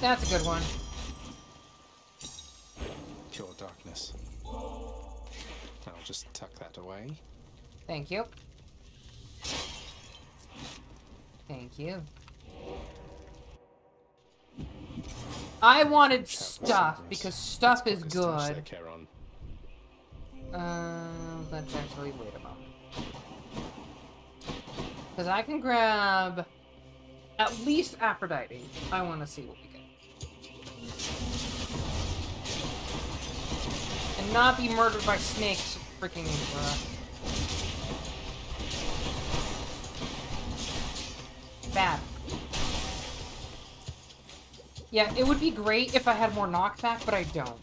That's a good one. Pure darkness. I'll just tuck that away. Thank you. Thank you. I wanted stuff because stuff is good. Uh, let's actually wait a moment. Because I can grab at least Aphrodite. I want to see what we get. And not be murdered by snakes freaking uh, bad. Yeah, it would be great if I had more knockback, but I don't.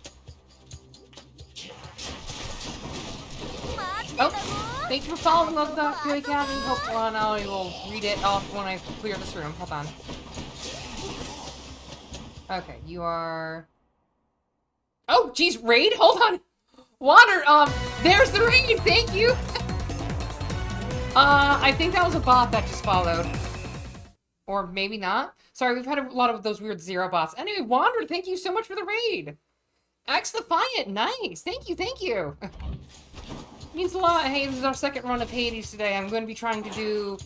Oh, thank you for following Love Dr. Academy. Hope I will read it off when I clear this room. Hold on. Okay, you are. Oh, geez, raid. Hold on. Water. Um, there's the raid. Thank you. uh, I think that was a bot that just followed, or maybe not. Sorry, we've had a lot of those weird zero bots. Anyway, Wander, thank you so much for the raid. X Defiant, nice. Thank you, thank you. Means a lot. Hey, this is our second run of Hades today. I'm going to be trying to do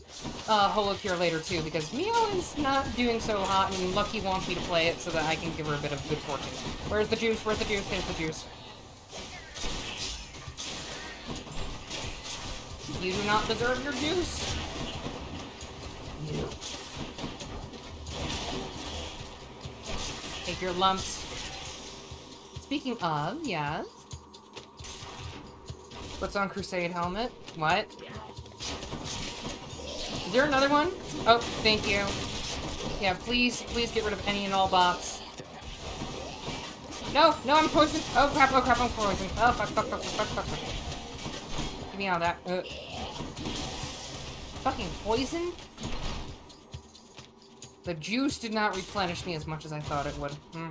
uh, HoloCure later too, because Mio is not doing so hot, and Lucky wants me to play it so that I can give her a bit of good fortune. Where's the juice? Where's the juice? Here's the juice. You do not deserve your juice. Take your lumps. Speaking of, yes. What's on Crusade helmet? What? Is there another one? Oh, thank you. Yeah, please, please get rid of any and all bots. No, no, I'm poisoned. Oh crap, oh crap, I'm poisoned. Oh fuck, fuck, fuck, fuck, fuck, fuck. Get me out of that. Uh. Fucking poison? The juice did not replenish me as much as I thought it would. Hmm.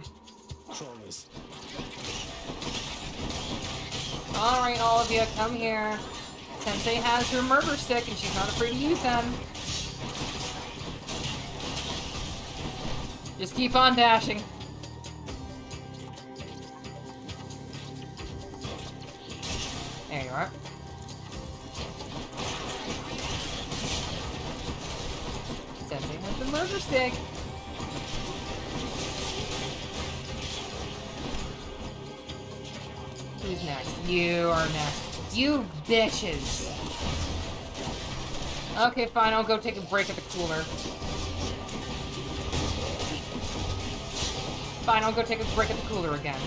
Alright, all of you, come here. Sensei has her murder stick, and she's not afraid to use them. Just keep on dashing. There you are. Murder stick. Who's next? You are next. You bitches. Okay, fine. I'll go take a break at the cooler. Fine, I'll go take a break at the cooler again.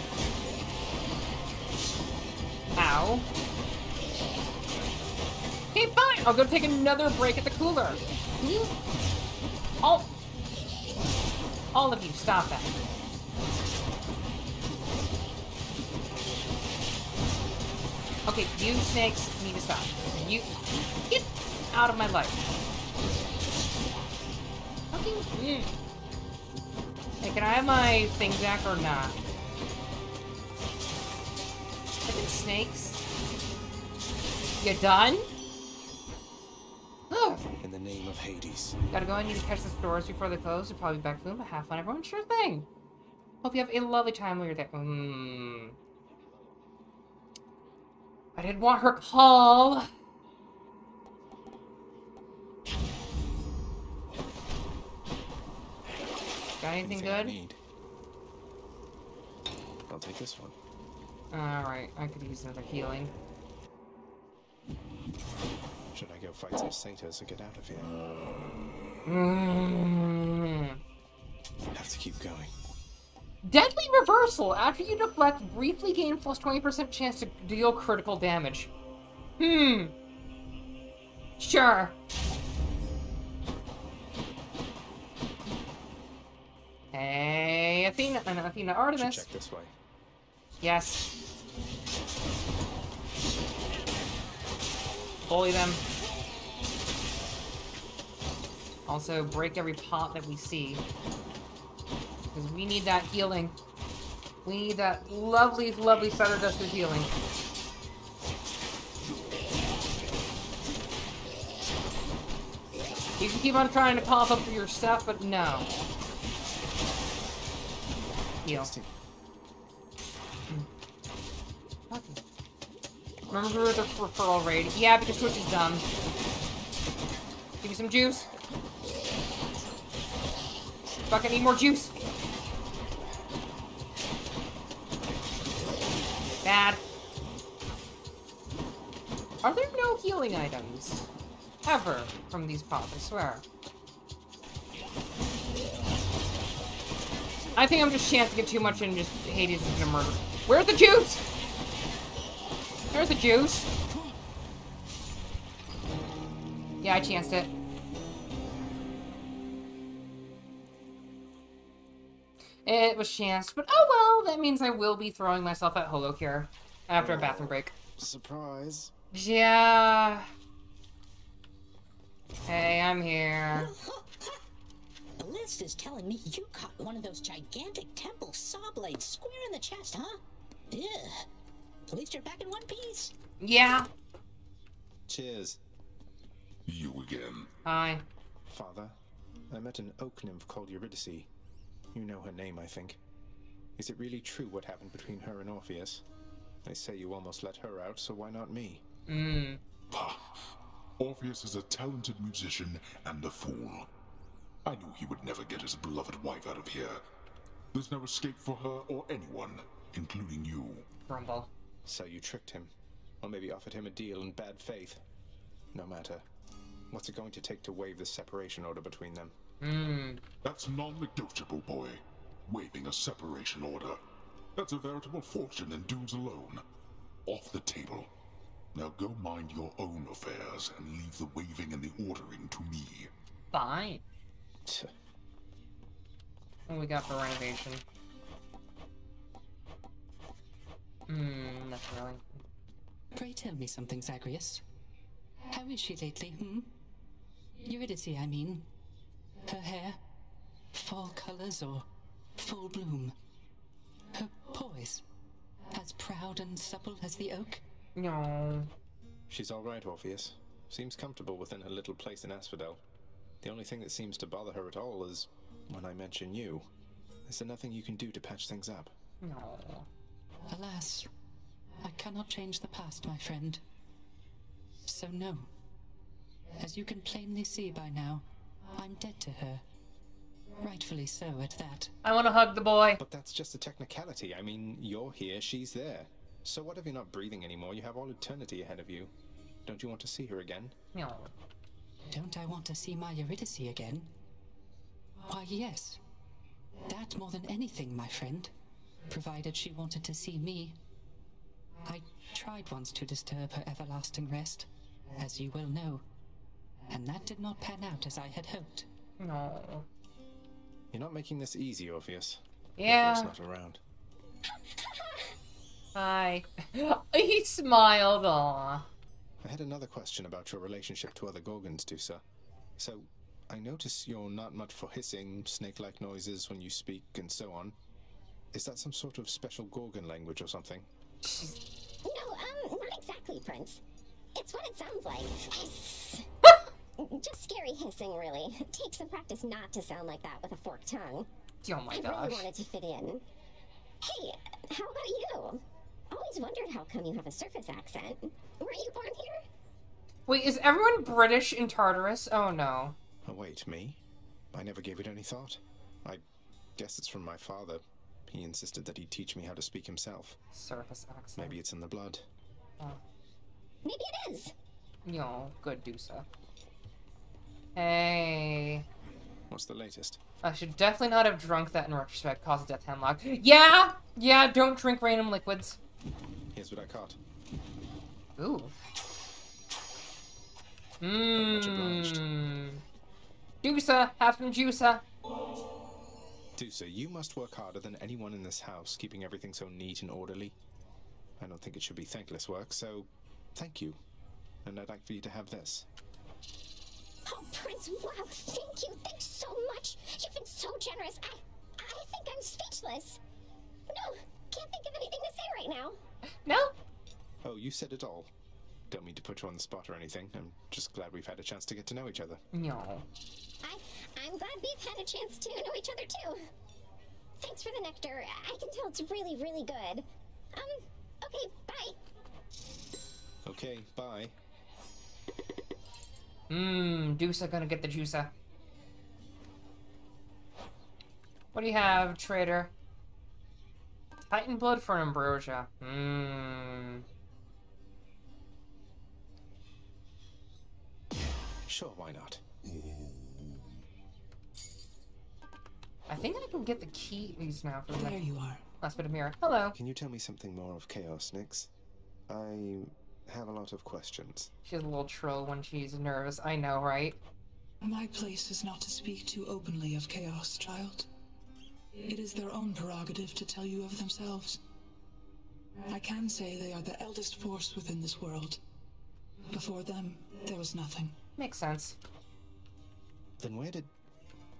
Ow. Okay, fine. I'll go take another break at the cooler. All... All of you, stop that. Okay, you snakes need to stop. You get out of my life. Mm. Hey, can I have my thing back or not? Fucking snakes. You done? In the name of Hades. gotta go. I need to catch the stores before they close. You'll probably be back soon, but have fun, everyone. Sure thing. Hope you have a lovely time while you're there. Hmm. I didn't want her call. Got anything, Anything good? I need. I'll take this one. Alright, I could use another healing. Should I go fight some satyrs and get out of here? Mm. Have to keep going. Deadly Reversal. After you deflect, briefly gain plus 20% chance to deal critical damage. Hmm. Sure. Hey, Athena, and Athena Should Artemis. check this way. Yes. Bully them. Also, break every pot that we see. Because we need that healing. We need that lovely, lovely feather dusted healing. You can keep on trying to pop up for your stuff, but no. Heal. Remember the referral raid? Yeah, because Twitch is dumb. Give me some juice. Fuck, I need more juice. Bad. Are there no healing items? Ever from these pots, I swear. I think I'm just chancing it too much and just Hades is gonna murder. Where's the juice? There's the juice. Yeah, I chanced it. It was chanced, but oh well, that means I will be throwing myself at HoloCure after a bathroom break. Surprise. Yeah. Hey, I'm here. The list is telling me you caught one of those gigantic temple saw blades square in the chest, huh? Ugh. At least you're back in one piece. Yeah. Cheers. You again. Hi. Father, I met an oak nymph called Eurydice. You know her name, I think. Is it really true what happened between her and Orpheus? They say you almost let her out, so why not me? Mm. Orpheus is a talented musician and a fool. I knew he would never get his beloved wife out of here. There's no escape for her or anyone, including you. Grumble. So you tricked him. Or maybe offered him a deal in bad faith. No matter. What's it going to take to waive the separation order between them? Hmm. That's non-negotiable, boy. Waiving a separation order. That's a veritable fortune in dues alone. Off the table. Now go mind your own affairs and leave the waving and the ordering to me. Fine. What we got for renovation? Hmm, nothing really. Pray tell me something, Zagreus. How is she lately, hmm? Eurydice, I mean. Her hair? Fall colors or full bloom? Her poise? As proud and supple as the oak? No. She's all right, Orpheus. Seems comfortable within her little place in Asphodel. The only thing that seems to bother her at all is when I mention you. Is there nothing you can do to patch things up? No. Alas, I cannot change the past, my friend. So no. As you can plainly see by now, I'm dead to her. Rightfully so, at that. I want to hug the boy. But that's just a technicality. I mean, you're here, she's there. So what if you're not breathing anymore? You have all eternity ahead of you. Don't you want to see her again? No. Don't I want to see my Eurydice again? Why, yes. That more than anything, my friend. Provided she wanted to see me. I tried once to disturb her everlasting rest, as you well know. And that did not pan out as I had hoped. No. You're not making this easy, Orpheus. Yeah. Lover's not around. Hi. he smiled. Aw. I had another question about your relationship to other Gorgons, Dusa. So, I notice you're not much for hissing, snake-like noises when you speak, and so on. Is that some sort of special Gorgon language or something? No, um, not exactly, Prince. It's what it sounds like. Hiss. Just scary hissing, really. It takes some practice not to sound like that with a forked tongue. Oh my I gosh. really wanted to fit in. Hey, how about you? Always wondered how come you have a surface accent. Were you born here? Wait, is everyone British in Tartarus? Oh no. Oh, wait, me? I never gave it any thought. I guess it's from my father. He insisted that he'd teach me how to speak himself. Surface accent. Maybe it's in the blood. Oh. Maybe it is. Yo, good Dusa. Hey. What's the latest? I should definitely not have drunk that in retrospect. Cause death hemlock. Yeah! Yeah, don't drink random liquids. Here's what I caught. Ooh. Mmm. Juicer, have some juicer. Dusa, you must work harder than anyone in this house, keeping everything so neat and orderly. I don't think it should be thankless work, so thank you. And I'd like for you to have this. Oh, Prince, wow, thank you. Thanks so much. You've been so generous. I, I think I'm speechless. No, can't think of anything to say right now. No? Oh, you said it all. Don't mean to put you on the spot or anything. I'm just glad we've had a chance to get to know each other. No. I, I'm glad we've had a chance to know each other too. Thanks for the nectar. I can tell it's really, really good. Um, okay, bye. Okay, bye. Mmm, Dusa gonna get the juicer. What do you have, trader? Titan blood for ambrosia. Mmm. Sure, why not? I think I can get the keys now from There the you are. last bit of mirror. Hello. Can you tell me something more of Chaos, Nyx? I have a lot of questions. She's a little troll when she's nervous. I know, right? My place is not to speak too openly of chaos, child. It is their own prerogative to tell you of themselves. I can say they are the eldest force within this world. Before them, there was nothing. Makes sense. Then where did...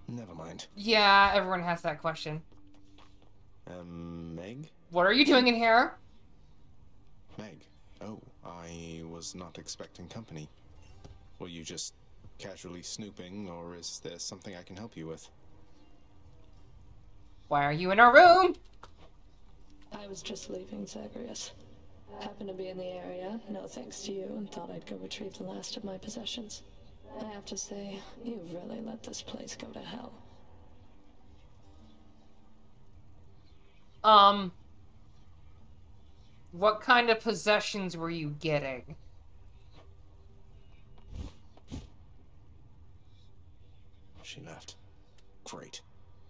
Never mind. Yeah, everyone has that question. Um, Meg? What are you doing in here? Meg. Oh, I was not expecting company. Were you just casually snooping, or is there something I can help you with? Why are you in our room? I was just leaving Zagreus. Happened to be in the area, no thanks to you, and thought I'd go retrieve the last of my possessions. I have to say, you really let this place go to hell. Um. What kind of possessions were you getting? She left. Great.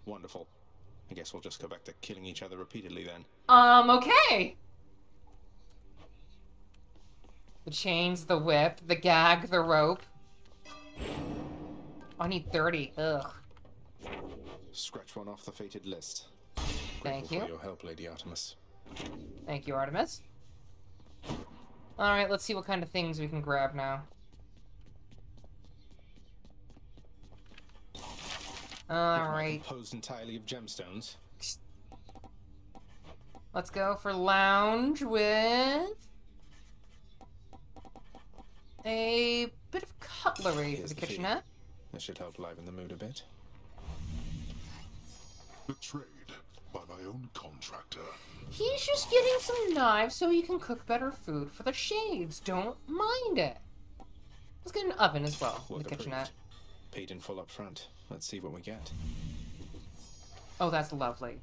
Wonderful. I guess we'll just go back to killing each other repeatedly then. Um, okay. The chains, the whip, the gag, the rope. I need 30. Ugh. Scratch one off the fated list. Thank Grateful you. For your help, Lady Artemis. Thank you, Artemis. Alright, let's see what kind of things we can grab now. Alright. Composed entirely of gemstones. Let's go for lounge with a bit of cutlery for the the fee. kitchenette. That should help liven the mood a bit. Betrayed by my own contractor. He's just getting some knives so he can cook better food for the shades. Don't mind it. Let's get an oven as well in Work the approved. kitchenette. Paid in full up front. Let's see what we get. Oh, that's lovely.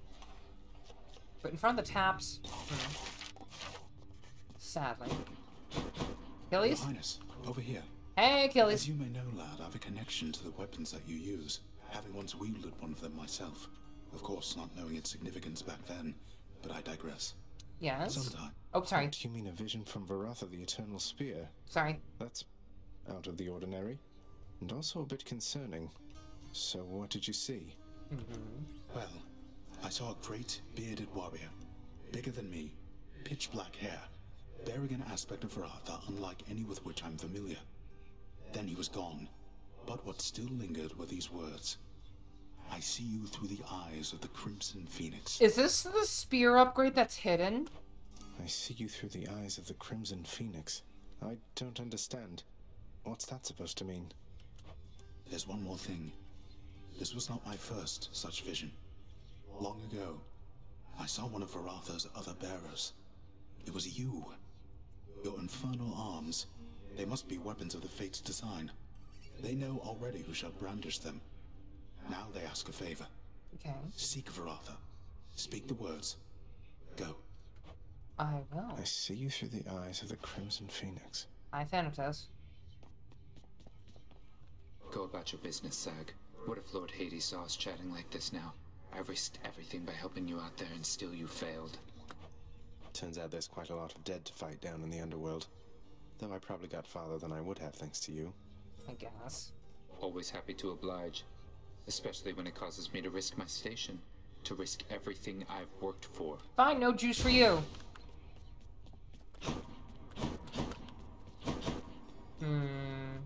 But in front of the taps, hmm. sadly. Your Highness, over here. Hey, Achilles. As you may know, lad, I have a connection to the weapons that you use, having once wielded one of them myself. Of course, not knowing its significance back then, but I digress. Yes. Sometime. Oh, sorry. Do you mean a vision from Varatha, the Eternal Spear? Sorry. That's out of the ordinary, and also a bit concerning. So, what did you see? Mm-hmm. Well, I saw a great bearded warrior, bigger than me, pitch black hair, bearing an aspect of Varatha unlike any with which I'm familiar. Then he was gone, but what still lingered were these words. I see you through the eyes of the Crimson Phoenix. Is this the spear upgrade that's hidden? I see you through the eyes of the Crimson Phoenix. I don't understand. What's that supposed to mean? There's one more thing. This was not my first such vision. Long ago, I saw one of Varatha's other bearers. It was you. Your infernal arms. They must be weapons of the Fates' design. They know already who shall brandish them. Now they ask a favor. Okay. Seek Varatha. Speak the words. Go. I will. I see you through the eyes of the Crimson Phoenix. I Thanatos. Go about your business, Zag. What if Lord Hades saw us chatting like this now? I risked everything by helping you out there and still you failed. Turns out there's quite a lot of dead to fight down in the underworld. Though I probably got farther than I would have thanks to you. I guess. Always happy to oblige. Especially when it causes me to risk my station. To risk everything I've worked for. Fine, no juice for you. Hmm.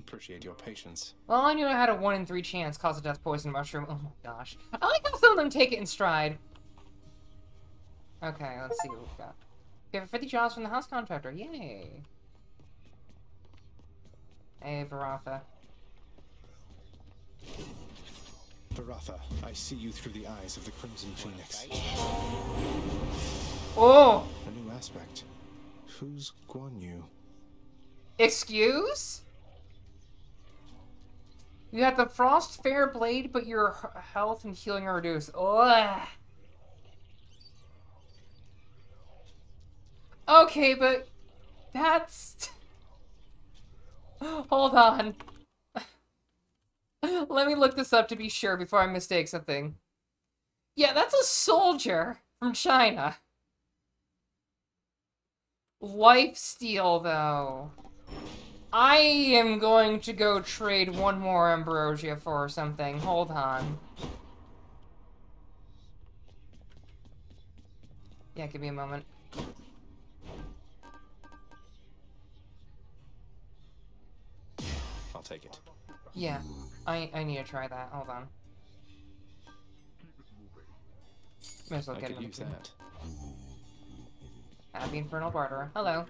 Appreciate your patience. Well, I knew I had a 1 in 3 chance cause of death poison mushroom. Oh my gosh. I like how some of them take it in stride. Okay, let's see what we've got. We have 50 jobs from the house contractor. Yay. Hey, Varatha. Varatha, I see you through the eyes of the Crimson Phoenix. Oh! A new aspect. Who's Guan Yu? Excuse? You have the Frost Fair Blade, but your health and healing are reduced. Ugh. Okay, but that's... Hold on. Let me look this up to be sure before I mistake something. Yeah, that's a soldier from China. Life steal, though. I am going to go trade one more ambrosia for something. Hold on. Yeah, give me a moment. I'll take it. Yeah, I I need to try that. Hold on. May as well I get could another use two. that. Happy Infernal Barterer. Hello.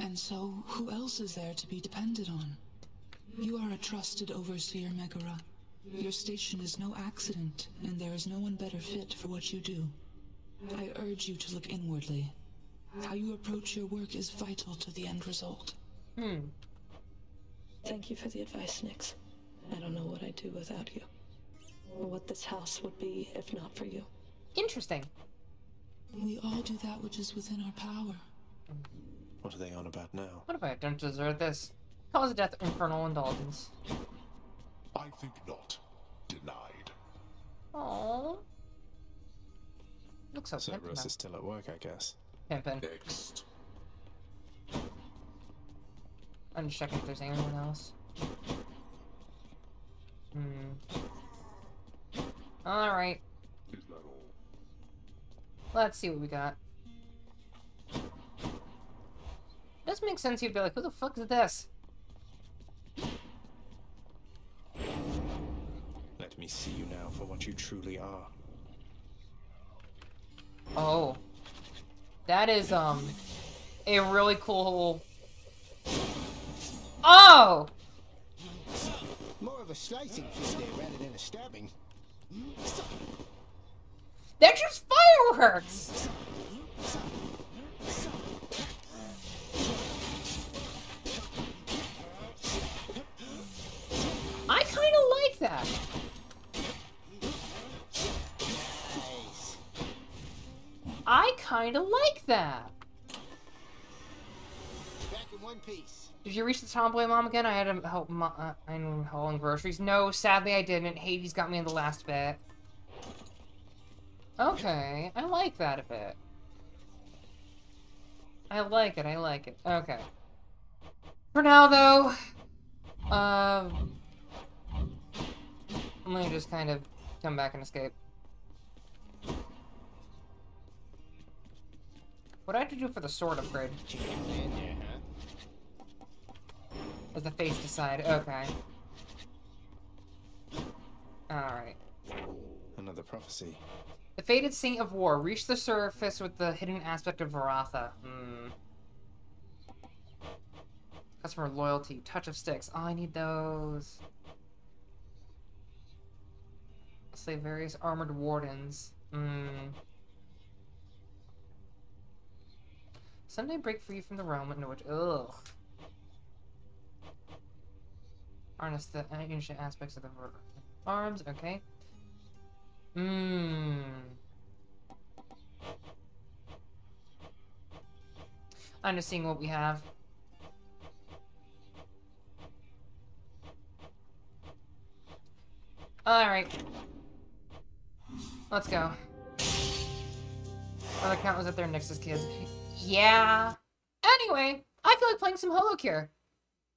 And so, who else is there to be depended on? You are a trusted overseer, Megara. Your station is no accident, and there is no one better fit for what you do. I urge you to look inwardly. How you approach your work is vital to the end result. Hmm. Thank you for the advice, Nyx. I don't know what I'd do without you. Or what this house would be if not for you. Interesting. We all do that which is within our power. What are they on about now? What if I don't deserve this? Cause of death, infernal indulgence. I think not. Denied. Aww. Looks so pimpin' Cerberus is still at work, I guess. Pimpin'. Next. I'm just checking if there's anyone else. Hmm. Alright. Is that all? Let's see what we got. Does make sense you'd be like, who the fuck is this? Let me see you now for what you truly are. Oh. That is, um, a really cool... Oh! More of a slicing fish there rather than a stabbing. That's just fireworks! I kind of like that. I kind of like that. Back in one piece. Did you reach the tomboy mom again? I had to help mo uh, hauling groceries. No, sadly I didn't. Hades got me in the last bit. Okay, I like that a bit. I like it, I like it. Okay. For now, though, um, I'm gonna just kind of come back and escape. What I have to do for the sword upgrade? Does the face decide? Okay. Alright. Another prophecy. The fated saint of war reached the surface with the hidden aspect of Varatha. Hmm. Customer loyalty, touch of sticks. Oh, I need those. Slay various armored wardens. Hmm. Someday break free from the realm into which. Ugh. Harness the ancient aspects of the arms, okay. Mmm. I'm just seeing what we have. Alright. Let's go. Other count was up there next to kids. Yeah. Anyway, I feel like playing some HoloCure.